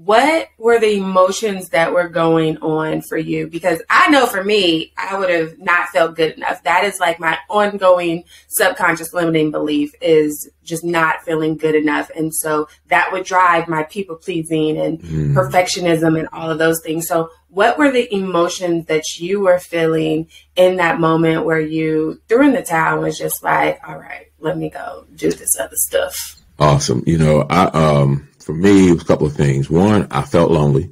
what were the emotions that were going on for you? Because I know for me, I would have not felt good enough. That is like my ongoing subconscious limiting belief is just not feeling good enough. And so that would drive my people pleasing and mm. perfectionism and all of those things. So what were the emotions that you were feeling in that moment where you threw in the towel was just like, all right, let me go do this other stuff? Awesome. You know, I, um, for me, it was a couple of things. One, I felt lonely.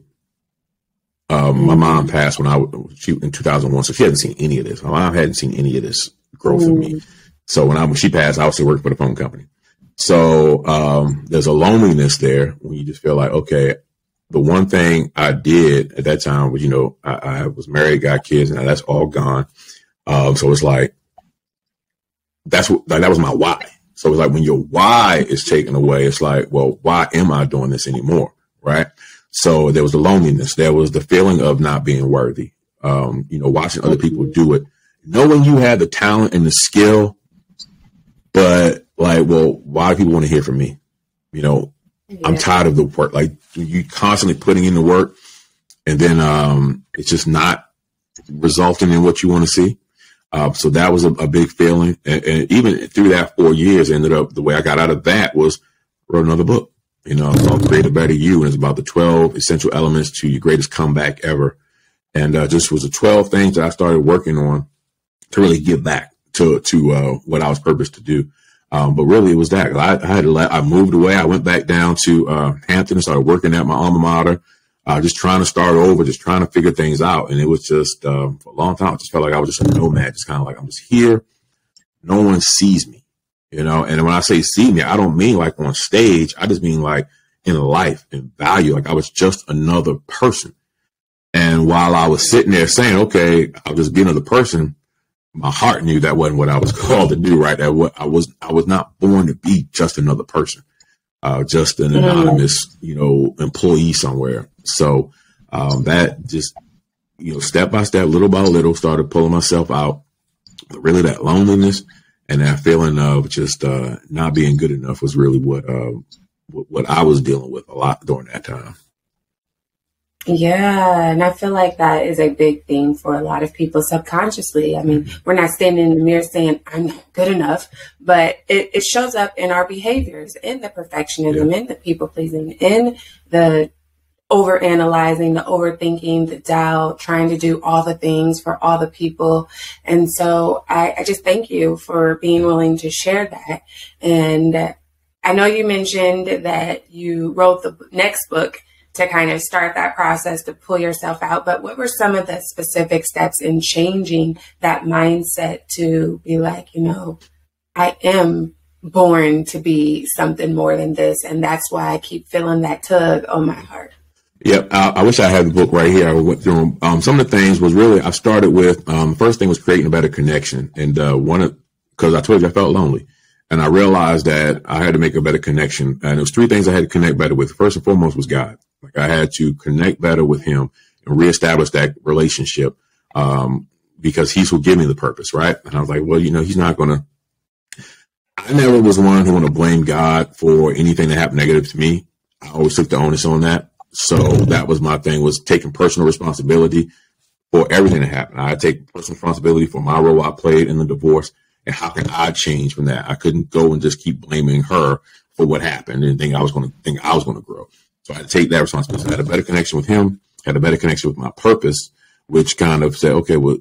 Um, mm-hmm. My mom passed when I she in 2001, so she hadn't seen any of this. My mom hadn't seen any of this growth mm-hmm. in me. So when I when she passed, I also worked for the phone company. So um, there's a loneliness there when you just feel like, okay, the one thing I did at that time was, you know, I, I was married, got kids, and that's all gone. Um, so it's like that's what like, that was my why. So it's like when your why is taken away, it's like, well, why am I doing this anymore? Right. So there was the loneliness. There was the feeling of not being worthy. Um, you know, watching other people do it, knowing you had the talent and the skill, but like, well, why do people want to hear from me? You know, yeah. I'm tired of the work. Like you constantly putting in the work and then, um, it's just not resulting in what you want to see. Uh, so that was a, a big feeling. And, and, even through that four years, ended up the way I got out of that was wrote another book, you know, called Create a Better You. And it's about the 12 essential elements to your greatest comeback ever. And uh, just was the 12 things that I started working on to really give back to, to uh, what I was purposed to do. Um, but really, it was that I, I had I moved away. I went back down to uh, Hampton and started working at my alma mater uh, just trying to start over, just trying to figure things out. And it was just um, for a long time, I just felt like I was just a nomad, just kind of like I'm just here. No one sees me, you know. And when I say see me, I don't mean like on stage. I just mean like in life and value. Like I was just another person. And while I was sitting there saying, "Okay, I'll just be another person," my heart knew that wasn't what I was (laughs) called to do. Right? That what I was. I was not born to be just another person uh, just an anonymous, you know, employee somewhere. So um, that just, you know, step by step, little by little, started pulling myself out. But really, that loneliness and that feeling of just uh, not being good enough was really what, uh, what, what I was dealing with a lot during that time. Yeah, and I feel like that is a big thing for a lot of people subconsciously. I mean, we're not standing in the mirror saying, I'm not good enough, but it, it shows up in our behaviors, in the perfectionism, yeah. in the people pleasing, in the over analyzing, the overthinking, the doubt, trying to do all the things for all the people. And so I, I just thank you for being willing to share that. And I know you mentioned that you wrote the next book to kind of start that process to pull yourself out. But what were some of the specific steps in changing that mindset to be like, you know, I am born to be something more than this. And that's why I keep feeling that tug on my heart. Yep, I, I, wish I had the book right here. I went through them. Um, some of the things was really I started with um, first thing was creating a better connection, and uh, one of because I told you I felt lonely, and I realized that I had to make a better connection, and it was three things I had to connect better with. First and foremost was God. Like I had to connect better with Him and reestablish that relationship um, because He's who gave me the purpose, right? And I was like, well, you know, He's not going to. I never was one who want to blame God for anything that happened negative to me. I always took the onus on that. So that was my thing was taking personal responsibility for everything that happened. I take personal responsibility for my role I played in the divorce and how can I change from that? I couldn't go and just keep blaming her for what happened and think I was going to think I was going to grow. So I take that responsibility. I had a better connection with him, had a better connection with my purpose, which kind of said, okay, well,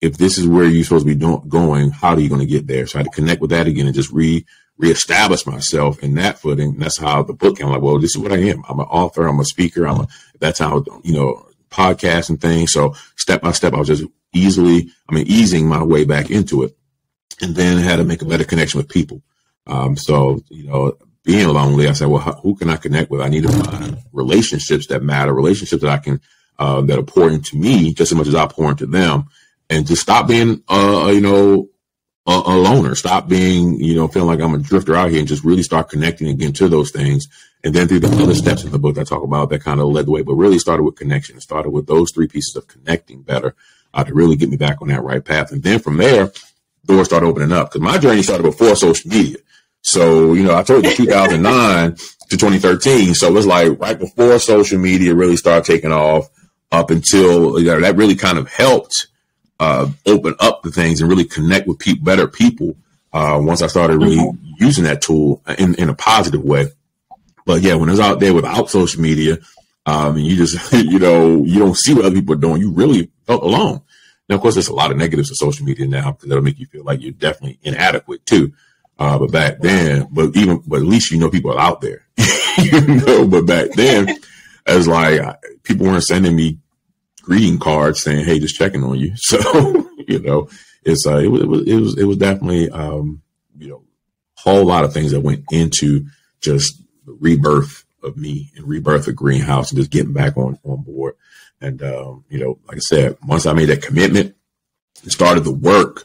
if this is where you're supposed to be going, how are you going to get there? So I had to connect with that again and just re reestablish myself in that footing. that's how the book came. I'm like, well, this is what I am. I'm an author. I'm a speaker. I'm a, that's how, you know, podcast and things. So step by step, I was just easily, I mean, easing my way back into it and then had to make a better connection with people. Um, so, you know, being lonely, I said, well, who can I connect with? I need to find relationships that matter, relationships that I can, uh, that are pouring to me just as much as I pour into them and just stop being, uh, you know, a, a, loner. Stop being, you know, feeling like I'm a drifter out here and just really start connecting again to those things. And then through the other steps in the book that I talk about that kind of led the way, but really started with connection. It started with those three pieces of connecting better uh, to really get me back on that right path. And then from there, doors started opening up because my journey started before social media. So, you know, I told you 2009 to 2013. So it was like right before social media really started taking off up until you know, that really kind of helped uh, open up the things and really connect with people, better people. Uh, once I started really mm-hmm. using that tool in, in a positive way. But yeah, when it's out there without social media, um, and you just, (laughs) you know, you don't see what other people are doing, you really felt alone. Now, of course, there's a lot of negatives to social media now because that'll make you feel like you're definitely inadequate too. Uh, but back then, but even, but at least you know people are out there, (laughs) you know, but back then, as like people weren't sending me greeting card saying, "Hey, just checking on you." (laughs) So you know, it's uh, it was it was it was, it was definitely um, you know, a whole lot of things that went into just the rebirth of me and rebirth of Greenhouse and just getting back on on board. And um, you know, like I said, once I made that commitment and started the work,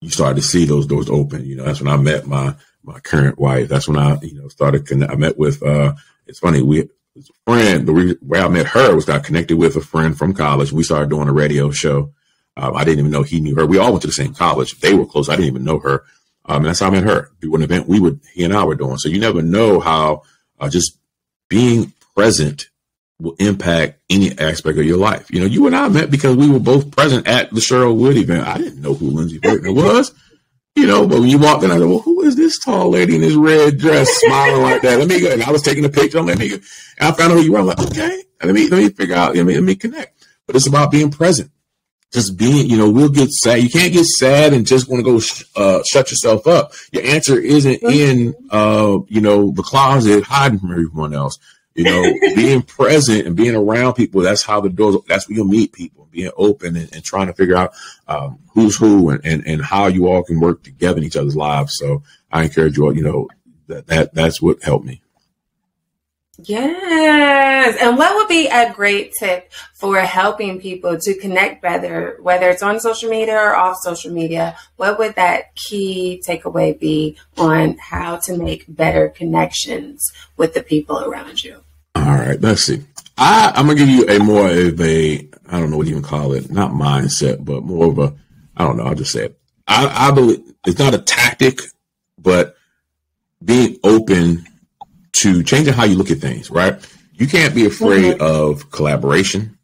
you started to see those doors open. You know, that's when I met my my current wife. That's when I you know started. I met with. uh It's funny we friend, the way I met her was I connected with a friend from college. We started doing a radio show. Um, I didn't even know he knew her. We all went to the same college. They were close. I didn't even know her. Um, and that's how I met her through an event we would, he and I were doing. So you never know how uh, just being present will impact any aspect of your life. You know, you and I met because we were both present at the Cheryl Wood event. I didn't know who Lindsey Vertner was. You know, but when you walked in, I said, well, who is this tall lady in this red dress smiling like that? Let me go. And I was taking a picture. Let me go. And I found out who you were. I'm like, okay, let me, let me figure out, let me, let me connect. But it's about being present. Just being, you know, we'll get sad. You can't get sad and just want to go sh- uh, shut yourself up. Your answer isn't in, uh, you know, the closet hiding from everyone else. You know, (laughs) being present and being around people, that's how the doors, that's where you'll meet people, being open and, and trying to figure out um, who's who and, and, and how you all can work together in each other's lives. So I encourage you all, you know, that, that that's what helped me. Yes. And what would be a great tip for helping people to connect better, whether it's on social media or off social media? What would that key takeaway be on how to make better connections with the people around you? All right, let's see. I, I'm gonna give you a more of a I don't know what you even call it, not mindset, but more of a I don't know. I'll just say it. I, I believe it's not a tactic, but being open to changing how you look at things. Right? you can't be afraid mm-hmm. of collaboration.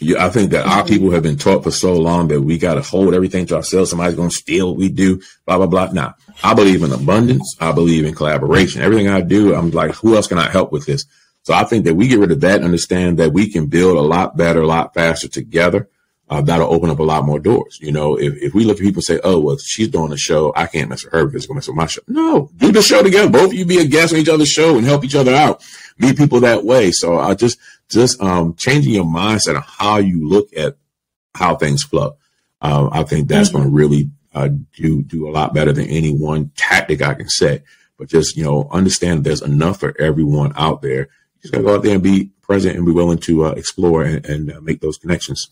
You, I think that mm-hmm. our people have been taught for so long that we got to hold everything to ourselves. Somebody's going to steal what we do, blah, blah, blah. Now, I believe in abundance. I believe in collaboration. Everything I do, I'm like, who else can I help with this? So I think that we get rid of that, understand that we can build a lot better, a lot faster together. Uh, that'll open up a lot more doors. You know, if, if we look at people and say, oh, well, she's doing a show, I can't mess with her because it's going to mess with my show. No, do the show together. Both of you be a guest on each other's show and help each other out. Meet people that way. So I just, just um, changing your mindset on how you look at how things flow. Uh, I think that's mm-hmm. going to really uh, do do a lot better than any one tactic I can say. But just you know, understand there's enough for everyone out there. You just got to go out there and be present and be willing to uh, explore and, and uh, make those connections.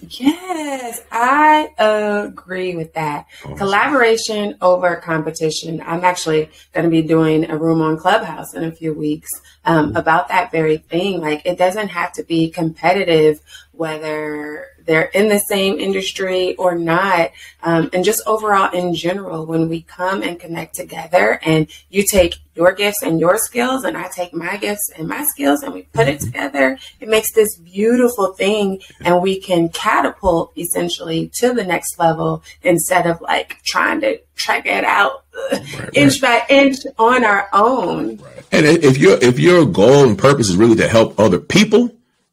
Yes, I agree with that. Awesome. Collaboration over competition. I'm actually going to be doing a room on Clubhouse in a few weeks um, mm-hmm. about that very thing. Like, it doesn't have to be competitive, whether they're in the same industry or not. Um, and just overall in general, when we come and connect together and you take your gifts and your skills and I take my gifts and my skills and we put it mm-hmm. together, it makes this beautiful thing and we can catapult essentially to the next level instead of like trying to track it out right, inch right. by inch on our own. Right. And if your if your goal and purpose is really to help other people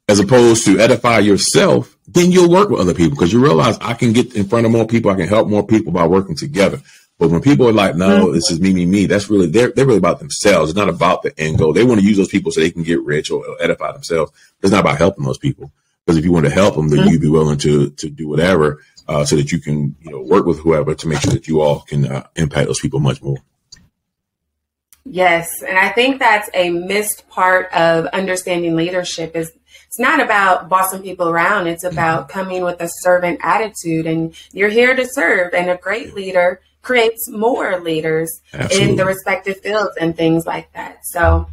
as opposed to edify yourself, then you'll work with other people because you realize I can get in front of more people, I can help more people by working together. But when people are like, no, mm-hmm. this is me, me, me, that's really, they're, they're really about themselves. It's not about the end goal. They want to use those people so they can get rich or edify themselves. It's not about helping those people. Because if you want to help them, then mm-hmm. you'd be willing to, to do whatever, uh, so that you can, you know, work with whoever to make sure that you all can uh, impact those people much more. Yes. And I think that's a missed part of understanding leadership is it's not about bossing people around. It's about mm-hmm. coming with a servant attitude and you're here to serve. And a great leader creates more leaders Absolutely. in the respective fields and things like that. So,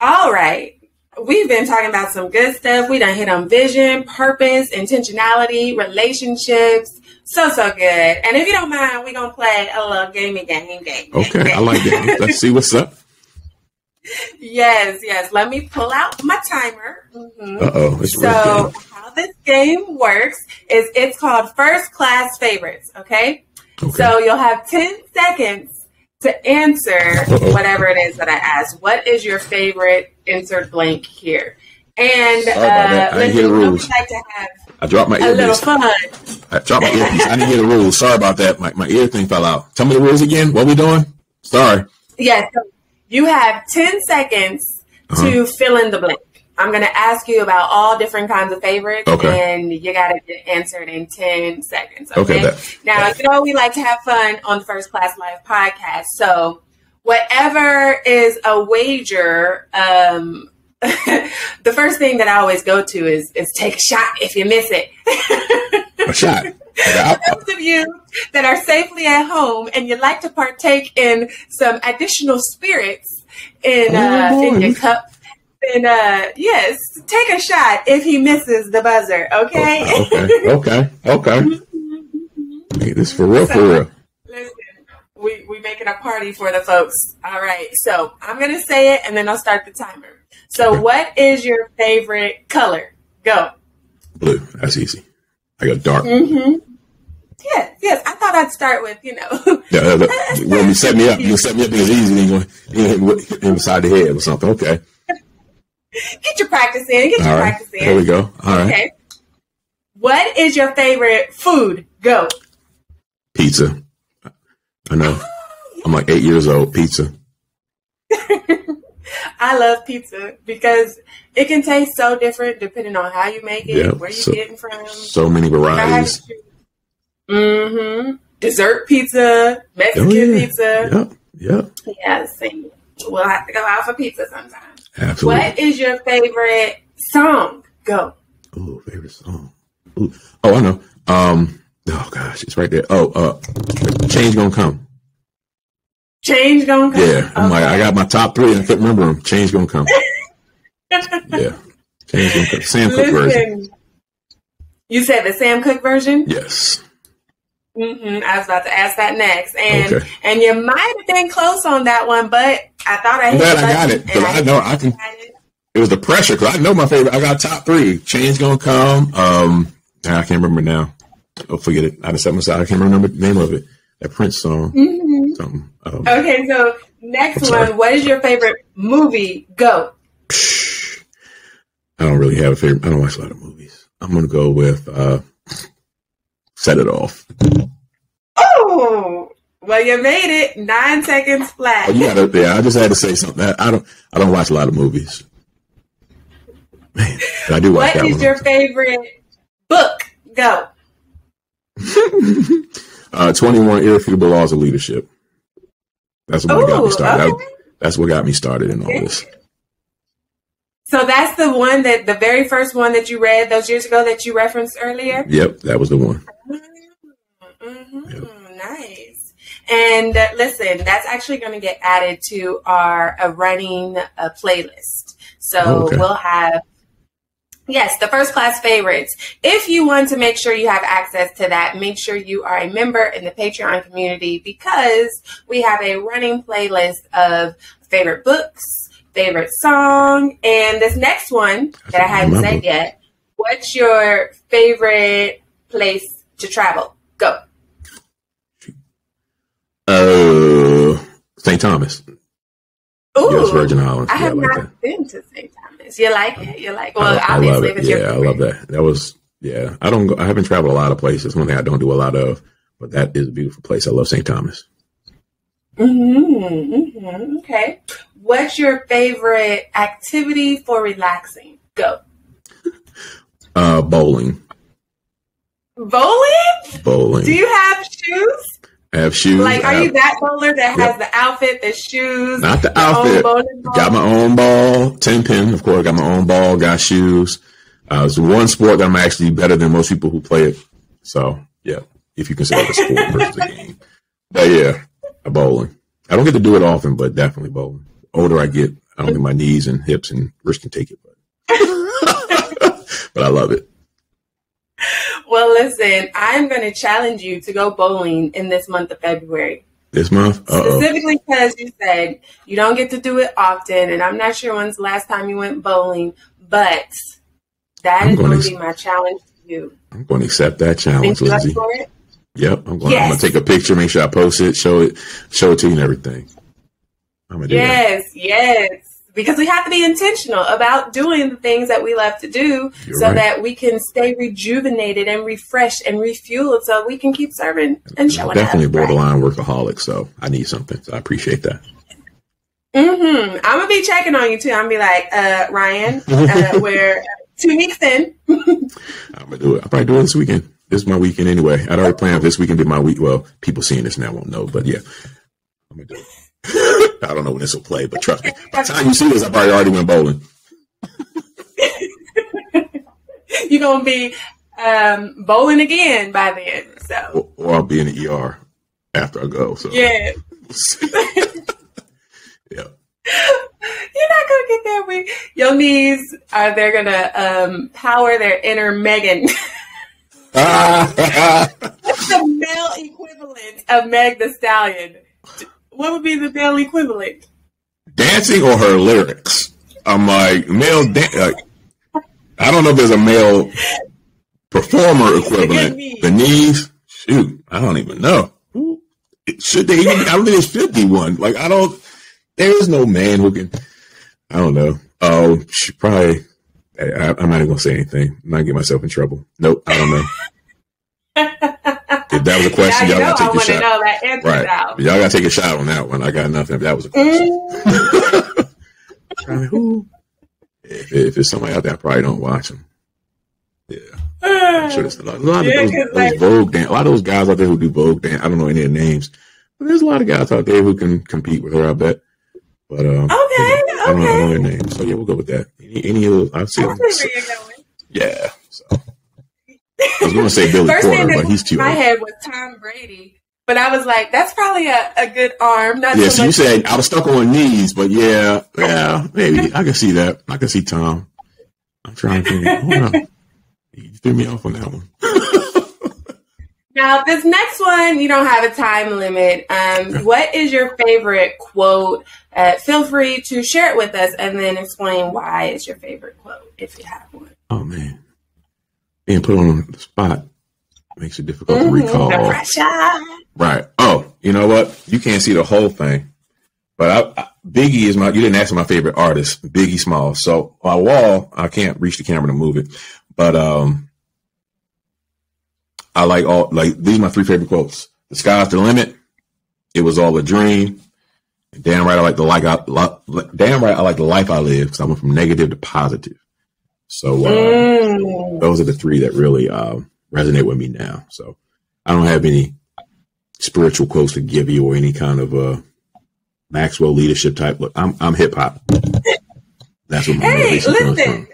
all right. We've been talking about some good stuff. We done hit on vision, purpose, intentionality, relationships. So, so good. And if you don't mind, we're going to play a little gamey game, game. Okay, game. I like that. (laughs) Let's see what's up yes, yes. Let me pull out my timer. Mm-hmm. Uh oh. So how this game works is it's called First Class Favorites. Okay? okay. So you'll have ten seconds to answer Uh-oh. whatever it is that I ask. What is your favorite? Insert blank here. And uh, I hear the rules. Like to have I dropped my earpiece. A little fun. I dropped my earpiece. I didn't hear the rules. Sorry about that. My, my ear thing fell out. Tell me the rules again. What we doing? Sorry. Yeah. So you have 10 seconds uh-huh. to fill in the blank. I'm going to ask you about all different kinds of favorites, okay. and you got to get answered in 10 seconds. Okay. okay that, now, that. you know, we like to have fun on the First Class Life podcast. So, whatever is a wager, um, the first thing that I always go to is is take a shot if you miss it. a shot. (laughs) Those of you that are safely at home and you'd like to partake in some additional spirits in uh, oh, in your cup, then uh, yes, take a shot if he misses the buzzer. Okay. okay. Okay. Okay. hey, (laughs) this for real. So, for real. Listen, we we making a party for the folks. All right. So I'm gonna say it and then I'll start the timer. So, what is your favorite color? Go. Blue. That's easy. I got dark. Mm-hmm. Yes, yes. I thought I'd start with you know. yeah, (laughs) well, you set me up. You set me up because it's easy. You going hit him beside the head or something. Okay. Get your practice in. Get All your right. practice in. There we go. All right. Okay. What is your favorite food? Go. Pizza. I know. (laughs) I'm like eight years old. Pizza. I love pizza because it can taste so different depending on how you make it, where you're so, getting from. So many varieties. Mm-hmm. Dessert pizza, Mexican oh, yeah. pizza. Yep. Yep. Yeah, same. We'll have to go out for pizza sometime. Absolutely. What is your favorite song? Go. Oh, favorite song. Ooh. Oh, I know. Um. Oh gosh, it's right there. Oh, uh, change gonna come. Change gonna come. Yeah, I'm okay. like, I got my top three, I couldn't remember them. Change gonna come. (laughs) yeah, change gonna come. Sam Cooke version. You said the Sam Cooke version. Yes. Mm-hmm. I was about to ask that next, and okay. and you might have been close on that one, but I thought I. I'm glad I got it, but I, I know I can. it was the pressure because I know my favorite. I got top three. Change gonna come. Um, I can't remember now. Oh, forget it. I just set myself. I can't remember the name of it. That Prince song. Mm-hmm. Something. Um, okay, so next one. What is your favorite movie? Go. I don't really have a favorite. I don't watch a lot of movies. I'm gonna go with uh, Set It Off. Oh, well, you made it. Nine seconds flat. Oh, you gotta, yeah, I just had to say something. I don't. I don't watch a lot of movies. Man, I do watch What is your favorite book? Go. (laughs) uh, 21 Irrefutable Laws of Leadership. That's what Ooh, got me started. Okay. That, that's what got me started in all this. So that's the one that the very first one that you read those years ago that you referenced earlier. Yep, that was the one. Mm-hmm. Yep. Nice. And uh, listen, that's actually going to get added to our uh, running uh, playlist. So oh, okay. we'll have Yes, the first class favorites. If you want to make sure you have access to that, make sure you are a member in the Patreon community because we have a running playlist of favorite books, favorite song, and this next one that I haven't said yet. What's your favorite place to travel? Go. Uh, St. Thomas. Ooh, Virgin Islands. I have yeah, not like been to St. Thomas. You like it? You like? Well, I, obviously, I yeah, I love that. That was yeah. I don't. Go, I haven't traveled a lot of places. One thing I don't do a lot of, but that is a beautiful place. I love St. Thomas. Mm-hmm, mm-hmm. Okay. What's your favorite activity for relaxing? Go. Uh, bowling. Bowling? Bowling. Do you have shoes? I have shoes. Like, are have, you that bowler that yep. has the outfit, the shoes? Not the outfit. Got my own ball, 10 pin, of course. Got my own ball, got shoes. Uh, it's one sport that I'm actually better than most people who play it. So, yeah, if you consider it a sport (laughs) versus a game. But yeah, a bowling. I don't get to do it often, but definitely bowling. The older I get, I don't get my knees and hips and wrists can take it. But, (laughs) but I love it. Well, listen, I'm going to challenge you to go bowling in this month of February. This month? Uh-oh. Specifically because you said you don't get to do it often, and I'm not sure when's the last time you went bowling, but that I'm is going to be my challenge to you. I'm going to accept that challenge, Lindsey. Yep, I'm going, yes. I'm going to take a picture, make sure I post it, show it, show it to you and everything. I'm gonna do yes, that. yes because we have to be intentional about doing the things that we love to do You're so right. that we can stay rejuvenated and refreshed and refueled so we can keep serving and showing definitely up, borderline right? workaholic so i need something. So i appreciate that. Mm-hmm. i'm gonna be checking on you too. I'm gonna be like uh, ryan uh, (laughs) we're two weeks in. (laughs) I'm gonna do it. I'll probably do it this weekend. This is my weekend anyway. I'd already planned this weekend did my week. Well people seeing this now won't know but yeah. I'm gonna do it (laughs) I don't know when this will play, but trust me, by the time you see this, I probably already went bowling. (laughs) You're gonna be um, bowling again by then. So, or, or, I'll be in the ER after I go. So yeah, (laughs) yeah. You're not gonna get that weak. Your knees are they're gonna um, power their inner Megan. the male equivalent of Meg Thee Stallion what would be the male equivalent? Dancing or her lyrics? I'm like male. like, I don't know if there's a male performer equivalent. The knees. Shoot, I don't even know. Should they even? I don't think there should be one. Like I don't. There is no man who can. I don't know. Oh, she probably. I, am not even gonna say anything. I'm not get myself in trouble. Nope, I don't know. (laughs) if that was a question, y'all gotta take a shot. Know that answer right. Now. Y'all gotta take a shot on that one. I got nothing. If that was a question. (laughs) Mm. if, if it's somebody out there, I probably don't watch them. Yeah. I'm sure there's a lot, a lot yeah, of those, those like, Vogue dance. A lot of those guys out there who do Vogue dance. I don't know any of their names, but there's a lot of guys out there who can compete with her. I bet. But um, okay, you know, I, don't know, I don't know their names. So yeah, we'll go with that. Any, any of those, I've seen. Them. Yeah. So I was going to say Billy First Porter, but he's too. My old. head was Tom Brady, but I was like, that's probably a, a good arm. Not yeah, so, you said I was stuck on knees, but yeah, yeah, maybe I can see that. I can see Tom. I'm trying to think. Hold on. You threw me off on that one. (laughs) Now, this next one, you don't have a time limit. Um, what is your favorite quote? Uh, feel free to share it with us and then explain why it's your favorite quote if you have one. Oh, man. Being put on the spot makes it difficult mm-hmm. to recall. Right. Oh, you know what? You can't see the whole thing. But I, I, Biggie is my, you didn't ask my favorite artist, Biggie Small. So my wall, I can't reach the camera to move it. But, um, I like all like these are my three favorite quotes. The sky's the limit. It was all a dream. Damn right, I like the like I damn right I like the life I live because I went from negative to positive. So uh, mm. those are the three that really uh, resonate with me now. So I don't have any spiritual quotes to give you or any kind of uh, Maxwell leadership type. Look, I'm I'm hip hop. That's what my hey, listen.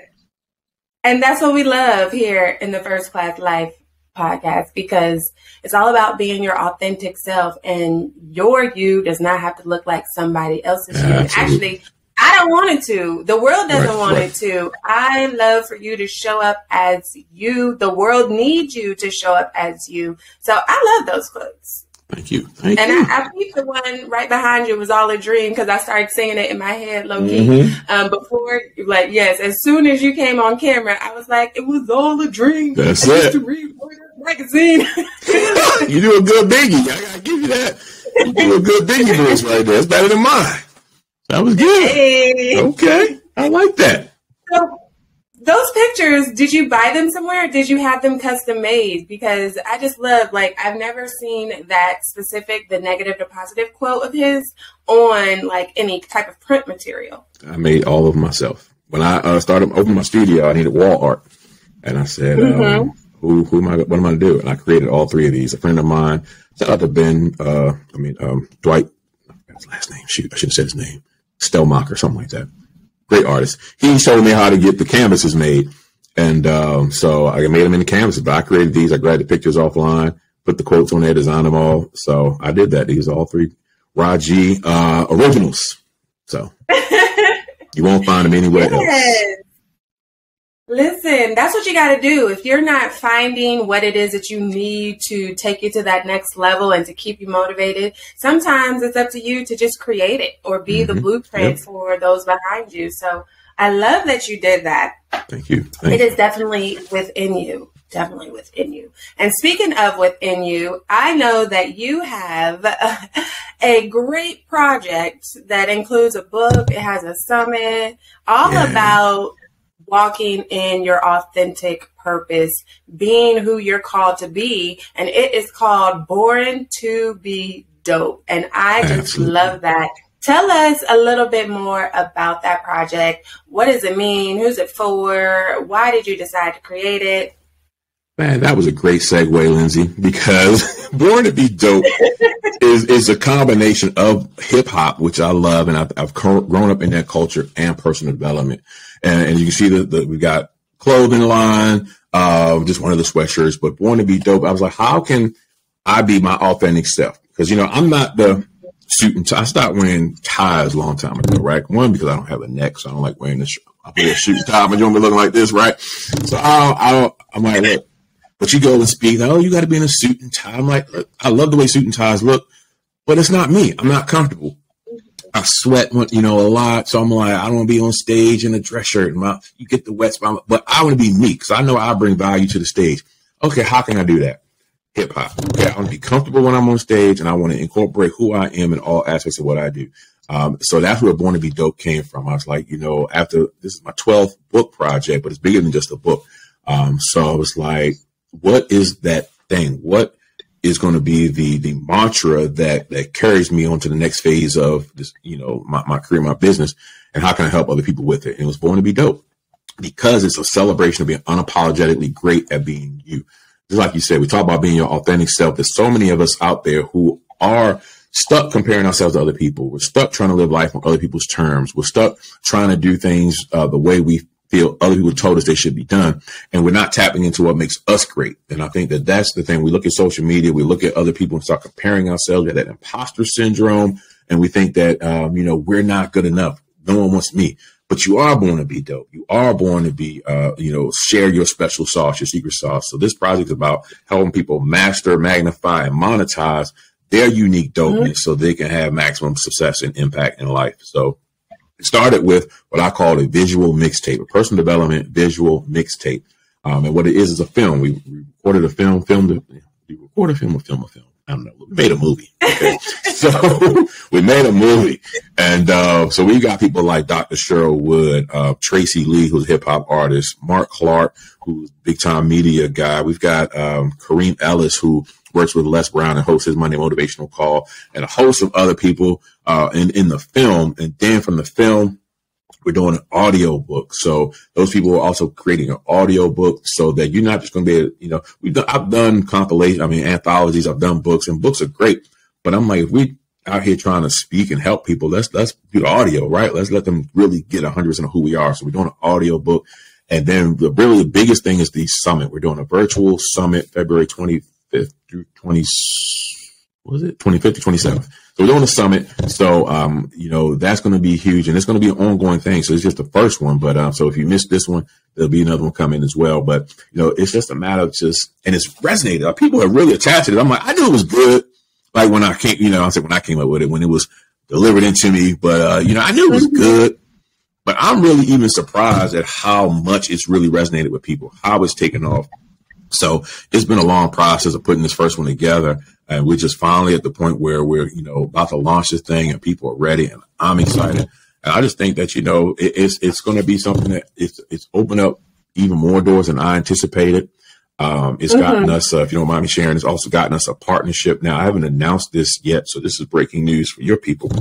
And that's what we love here in the First Class Life podcast because it's all about being your authentic self and your you does not have to look like somebody else's you. Actually, I don't want it to. The world doesn't right, want right. it to. I love for you to show up as you. The world needs you to show up as you. So I love those quotes. Thank you. Thank and you. I, I think the one right behind you was all a dream because I started singing it in my head, low key. Mm-hmm. Um, before, like, yes, as soon as you came on camera, I was like, it was all a dream. That's I it. to read magazine. (laughs) you do a good biggie. I gotta give you that. You do a good biggie (laughs) voice right there. It's better than mine. That was good. Hey. Okay, I like that. So, those pictures, did you buy them somewhere? did you have them custom made? Because I just love, like, I've never seen that specific, the negative to positive quote of his on like any type of print material. I made all of myself. When I uh, started opening my studio, I needed wall art, and I said, mm-hmm. um, who who am I what am I gonna do? And I created all three of these. A friend of mine, shout out to Ben, uh, I mean um, Dwight, his last name. Shoot, I should have said his name. Stelmach or something like that. Great artist. He showed me how to get the canvases made. And um, so I made them in the canvases, but I created these. I grabbed the pictures offline, put the quotes on there, designed them all. So I did that. These are all three RyG uh, originals. So (laughs) you won't find them anywhere yes. else. Listen, that's what you got to do. If you're not finding what it is that you need to take you to that next level and to keep you motivated, sometimes it's up to you to just create it or be mm-hmm. the blueprint yep. for those behind you. So I love that you did that. Thank you. Thank it is definitely within you. Definitely within you. And speaking of within you, I know that you have a, (laughs) a great project that includes a book, it has a summit, all yeah. about walking in your authentic purpose, being who you're called to be. And it is called Born to Be Dope. And I just Absolutely. love that. Tell us a little bit more about that project. What does it mean? Who's it for? Why did you decide to create it? Man, that was a great segue, Lindsey, because Born to Be Dope is, is a combination of hip hop, which I love, and I've, I've, grown up in that culture and personal development. And, and you can see that we got clothing line, uh, just one of the sweatshirts, but Born to Be Dope. I was like, how can I be my authentic self? Because, you know, I'm not the suit and tie. I stopped wearing ties a long time ago, right? One, because I don't have a neck, so I don't like wearing this. I a suit and tie, but you me looking like this, right? So I, I, I'm like, look, but you go and speak, oh, you got to be in a suit and tie. I'm like, I love the way suit and ties look, but it's not me. I'm not comfortable. I sweat, you know, a lot. So I'm like, I don't want to be on stage in a dress shirt. And my, you get the wet spot, but I want to be me because I know I bring value to the stage. Okay, how can I do that? Hip hop. Okay, I want to be comfortable when I'm on stage and I want to incorporate who I am in all aspects of what I do. Um, so that's where Born to Be Dope came from. I was like, you know, after this is my 12th book project, but it's bigger than just a book. Um, so I was like, what is that thing? What is going to be the the mantra that that carries me on to the next phase of this, you know, my, my career, my business, and how can I help other people with it? And it was born to be dope because it's a celebration of being unapologetically great at being you. Just like you said, we talk about being your authentic self. There's so many of us out there who are stuck comparing ourselves to other people. We're stuck trying to live life on other people's terms. We're stuck trying to do things uh, the way we feel other people told us they should be done. And we're not tapping into what makes us great. And I think that that's the thing. We look at social media, we look at other people and start comparing ourselves. We have that imposter syndrome. And we think that, um, you know, we're not good enough. No one wants me. but you are born to be dope. You are born to be, uh, you know, share your special sauce, your secret sauce. So this project is about helping people master, magnify, and monetize their unique dopeness mm-hmm. so they can have maximum success and impact in life. So started with what I call a visual mixtape, a personal development visual mixtape. Um, and what it is is a film. We, recorded a film, filmed. We recorded a film, or film a film. I don't know. We made a movie. Okay? (laughs) so (laughs) we made a movie, and uh, so we got people like Dr. Cheryl Wood, uh, Tracy Lee, who's a hip hop artist, Mark Clark, who's big time media guy. We've got um, Kareem Ellis, who works with Les Brown and hosts his Monday Motivational Call, and a host of other people uh, in in the film. And then from the film, we're doing an audio book. So those people are also creating an audio book so that you're not just going to be, you know, we've done, I've done compilation, I mean, anthologies, I've done books and books are great. But I'm like, if we out here trying to speak and help people, let's, let's do audio, right? Let's let them really get a hundred percent of who we are. So we're doing an audio book. And then the really the biggest thing is the summit. We're doing a virtual summit February 25th through 20, was it 25th to 27th? So we're doing a summit. So, um, you know, that's going to be huge and it's going to be an ongoing thing. So it's just the first one. But, um, so if you missed this one, there'll be another one coming as well. But, you know, it's just a matter of just, and it's resonated. People are really attached to it. I'm like, I knew it was good. Like when I came, you know, I said when I came up with it, when it was delivered into me, but, uh, you know, I knew it was good. But I'm really even surprised at how much it's really resonated with people, how it's taken off. So it's been a long process of putting this first one together. And we're just finally at the point where we're, you know, about to launch this thing and people are ready and I'm excited. And I just think that, you know, it, it's, it's going to be something that it's, it's opened up even more doors than I anticipated. Um, it's mm-hmm. gotten us, uh, if you don't mind me sharing, it's also gotten us a partnership. Now, I haven't announced this yet, so this is breaking news for your people.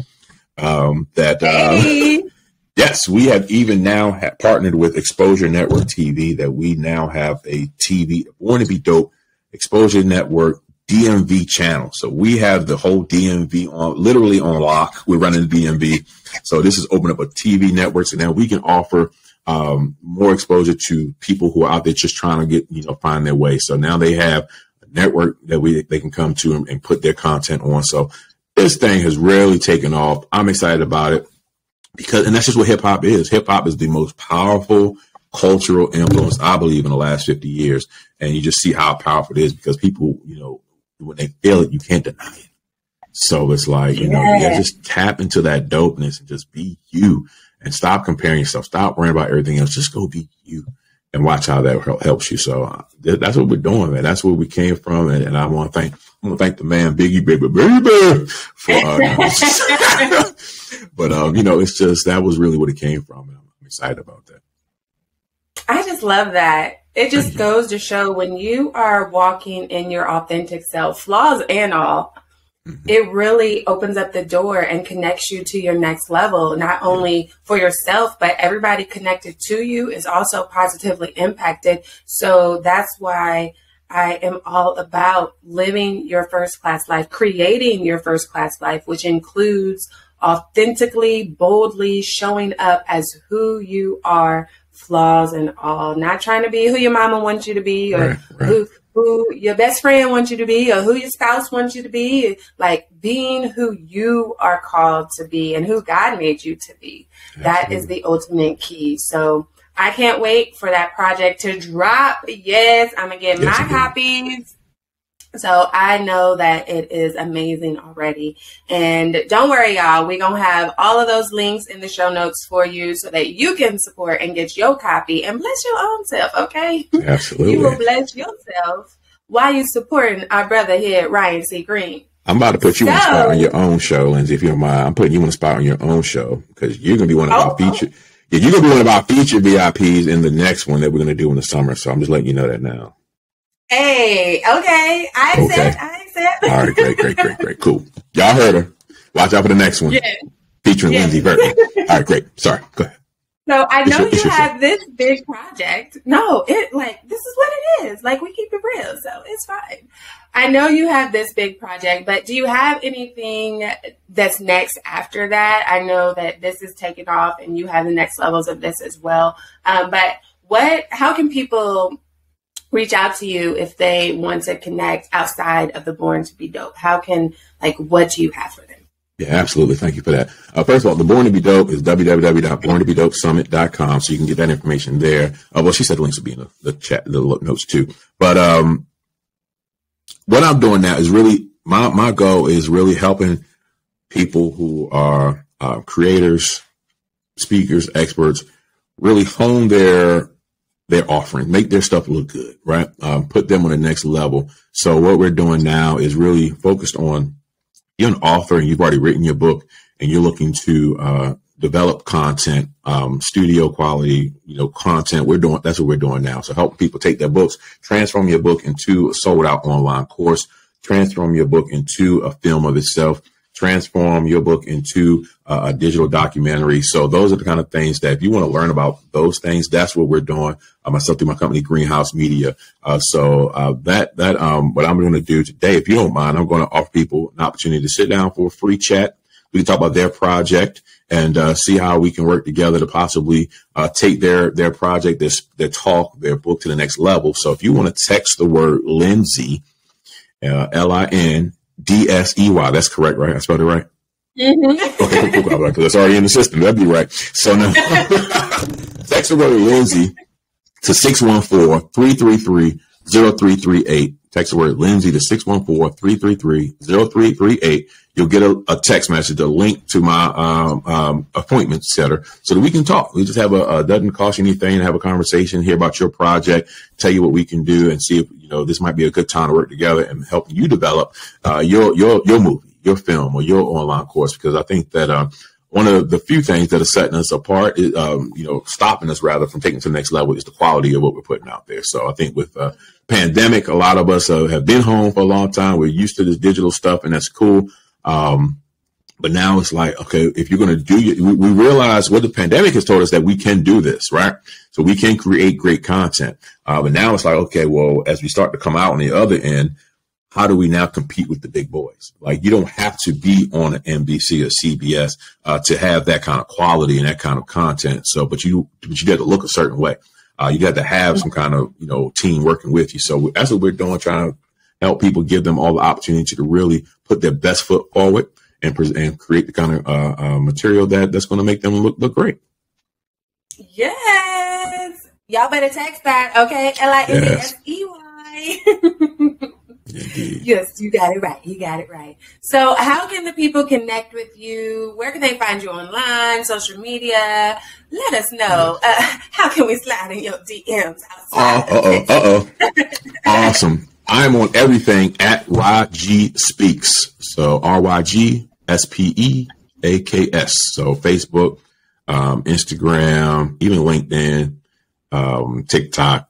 Um, that, uh, hey. (laughs) yes, we have even now partnered with Exposure Network TV that we now have a TV, Born to Be Dope, Exposure Network DMV channel. So we have the whole DMV on literally on lock. We're running the DMV. So this is open up a TV network. and now we can offer um, more exposure to people who are out there just trying to get, you know, find their way. So now they have a network that we they can come to and, and put their content on. So this thing has really taken off. I'm excited about it because, and that's just what hip hop is. Hip hop is the most powerful cultural influence, I believe, in the last 50 years. And you just see how powerful it is because people, you know, when they feel it, you can't deny it. So it's like, you know, yeah, just tap into that dopeness and just be you and stop comparing yourself. Stop worrying about everything else. Just go be you and watch how that helps you. So uh, that's what we're doing, man. That's where we came from. And, and I want to thank, I want to thank the man, Biggie, baby, baby, for, uh, (laughs) (laughs) but, um, you know, it's just, that was really what it came from. And I'm excited about that. I just love that. It just goes to show when you are walking in your authentic self, flaws and all, mm-hmm. it really opens up the door and connects you to your next level, not only for yourself, but everybody connected to you is also positively impacted. So that's why I am all about living your first class life, creating your first class life, which includes authentically, boldly showing up as who you are flaws and all. Not trying to be who your mama wants you to be or right, right. who who your best friend wants you to be or who your spouse wants you to be. Like being who you are called to be and who God made you to be. Absolutely. That is the ultimate key. So I can't wait for that project to drop. Yes, I'm gonna get yes, my copies so I know that it is amazing already. And don't worry, y'all. We're going to have all of those links in the show notes for you so that you can support and get your copy and bless your own self, okay? (laughs) Absolutely. you will bless yourself while you supporting our brother here, Ryan C. Greene. I'm about to put you so, on the spot on your own show, Lindsey, if you don't mind. I'm putting you on the spot on your own show because you're going to be one of oh, our featured. Oh. Yeah, you're going to be one of our featured VIPs in the next one that we're going to do in the summer. So I'm just letting you know that now. Hey, okay. I accept. Okay. I accept. All right, great, great, great, great. Cool. Y'all heard her. Watch out for the next one. Yeah. Featuring yeah. Lindsey Vertner. All right, great. Sorry. Go ahead. So I know your, you have this big project. No, it like this is what it is. Like we keep it real, so it's fine. I know you have this big project, but do you have anything that's next after that? I know that this is taking off, and you have the next levels of this as well. Um, but what? How can people reach out to you if they want to connect outside of the Born to Be Dope? How can, like, what do you have for them? Yeah, absolutely. Thank you for that. Uh, first of all, the Born to Be Dope is www.borntobedopesummit.com. So you can get that information there. Uh, well, she said the links will be in the, the chat, the notes too. But, um, what I'm doing now is really, my, my goal is really helping people who are, uh, creators, speakers, experts, really hone their, their offering, make their stuff look good, right? Um, put them on the next level. So what we're doing now is really focused on you're an author and you've already written your book and you're looking to uh, develop content, um, studio quality, you know, content. We're doing that's what we're doing now. So help people take their books, transform your book into a sold out online course, transform your book into a film of itself transform your book into a digital documentary. So those are the kind of things that if you want to learn about those things, that's what we're doing. Uh, myself through my company, Greenhouse Media. Uh, so uh, that that um, what I'm going to do today, if you don't mind, I'm going to offer people an opportunity to sit down for a free chat. We can talk about their project and uh, see how we can work together to possibly uh, take their their project, their their talk, their book to the next level. So if you want to text the word Lindsey, L I N D S E Y. That's correct, right? I spelled it right. Mm-hmm. Okay, cool, cool. That's already in the system. That'd be right. So now, (laughs) text the word Lindsey to 614-333-0338. Text the word Lindsey to 614-333-0338. You'll get a, a, text message, a link to my um, um, appointment setter so that we can talk. We just have a, a, doesn't cost you anything, to have a conversation, hear about your project, tell you what we can do and see if, you know, this might be a good time to work together and help you develop uh, your, your, your movie, your film or your online course. Because I think that, uh, one of the few things that are setting us apart, is, um, you know, stopping us rather from taking to the next level is the quality of what we're putting out there. So I think with uh, pandemic, a lot of us uh, have been home for a long time. We're used to this digital stuff, and that's cool. Um, but now it's like, okay, if you're going to do it, we, we realize what the pandemic has told us that we can do this, right? So we can create great content. Uh, but now it's like, okay, well, as we start to come out on the other end, how do we now compete with the big boys? Like you don't have to be on an NBC or CBS uh, to have that kind of quality and that kind of content. So, but you, but you got to look a certain way. Uh, you got to have some kind of, you know, team working with you. So that's what we're doing, trying to help people, give them all the opportunity to really put their best foot forward and, pre- and create the kind of uh, uh, material that that's going to make them look look great. Yes, y'all better text that, okay? L I N S E Y. Yes, you got it right. You got it right. So, how can the people connect with you? Where can they find you online, social media? Let us know. Uh, (laughs) how can we slide in your DMs? Uh oh, uh oh. (laughs) awesome. I'm on everything at RyG Speaks. So R Y G S P E A K S. So Facebook, um, Instagram, even LinkedIn, um, TikTok.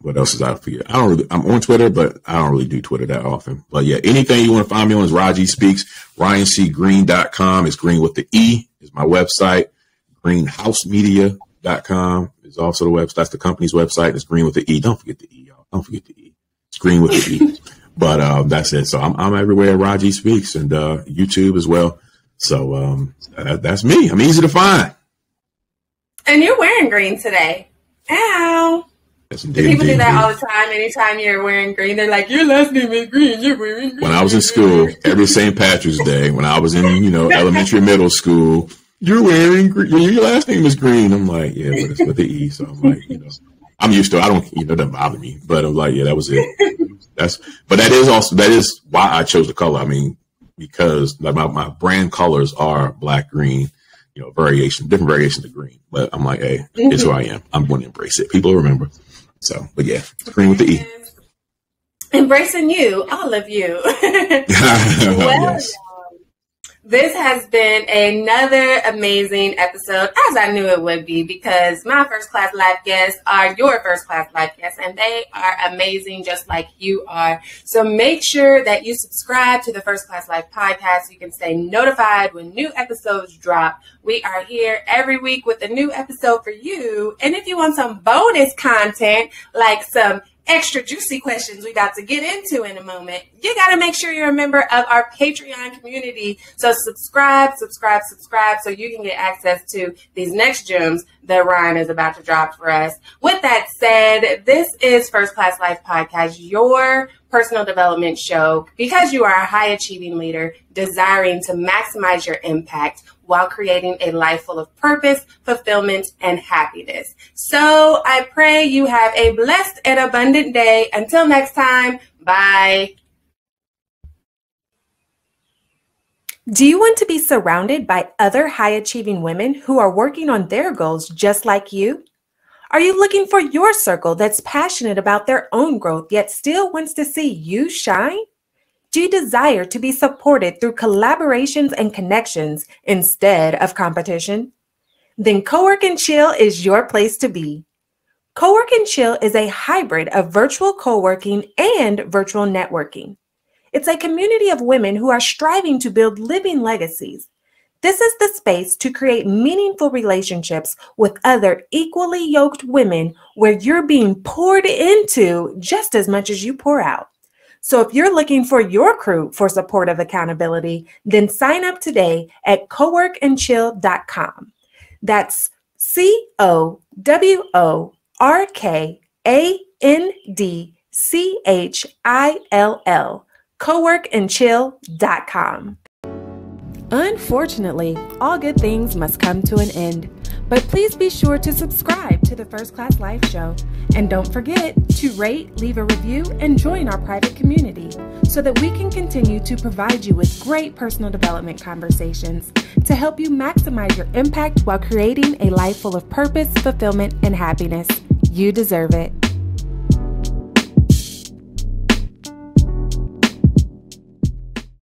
What else is out for you? I don't really, I'm on Twitter, but I don't really do Twitter that often. But yeah, anything you want to find me on is RyG Speaks. RyanCGreene.com is green with the E is my website. Greenhousemedia.com is also the website. That's the company's website. It's green with the E. Don't forget the E, y'all. Don't forget the E. Screen with the E. But um, that's it. So I'm, I'm everywhere. RyG speaks and uh, YouTube as well. So um, that, that's me. I'm easy to find. And you're wearing green today. Ow. Yes, indeed, People indeed, do that indeed. all the time. Anytime you're wearing green, they're like, "Your last name is green. You're wearing green." When I was in school, every St. Patrick's Day, when I was in you know (laughs) elementary, middle school, you're wearing green. Your last name is green. I'm like, yeah, but it's with the E. So I'm like, you know, I'm used to. it. I don't, you know, it doesn't bother me. But I'm like, yeah, that was it. That's, but that is also that is why I chose the color. I mean, because like my, my brand colors are black, green, you know, variation, different variations of green. But I'm like, hey, mm-hmm. it's who I am. I'm going to embrace it. People remember. So, but yeah, green with the E. Embracing you, all of you. (laughs) well, yes. This has been another amazing episode, as I knew it would be, because my first class life guests are your first class life guests, and they are amazing just like you are. So make sure that you subscribe to the First Class Life podcast so you can stay notified when new episodes drop. We are here every week with a new episode for you. And if you want some bonus content, like some extra juicy questions we about to get into in a moment, you got to make sure you're a member of our Patreon community. So subscribe, subscribe, subscribe so you can get access to these next gems that Ryan is about to drop for us. With that said, this is First Class Life Podcast, your personal development show, because you are a high achieving leader desiring to maximize your impact while creating a life full of purpose, fulfillment, and happiness. So I pray you have a blessed and abundant day. Until next time, bye. Do you want to be surrounded by other high achieving women who are working on their goals just like you? Are you looking for your circle that's passionate about their own growth yet still wants to see you shine? Do you desire to be supported through collaborations and connections instead of competition? Then Cowork and Chill is your place to be. Cowork and Chill is a hybrid of virtual co working and virtual networking. It's a community of women who are striving to build living legacies. This is the space to create meaningful relationships with other equally yoked women where you're being poured into just as much as you pour out. So if you're looking for your crew for supportive accountability, then sign up today at coworkandchill.com. That's C O W O R K A N D C H I L L coworkandchill.com. Unfortunately, all good things must come to an end. But please be sure to subscribe to the First Class Life Show. And don't forget to rate, leave a review, and join our private community so that we can continue to provide you with great personal development conversations to help you maximize your impact while creating a life full of purpose, fulfillment, and happiness. You deserve it.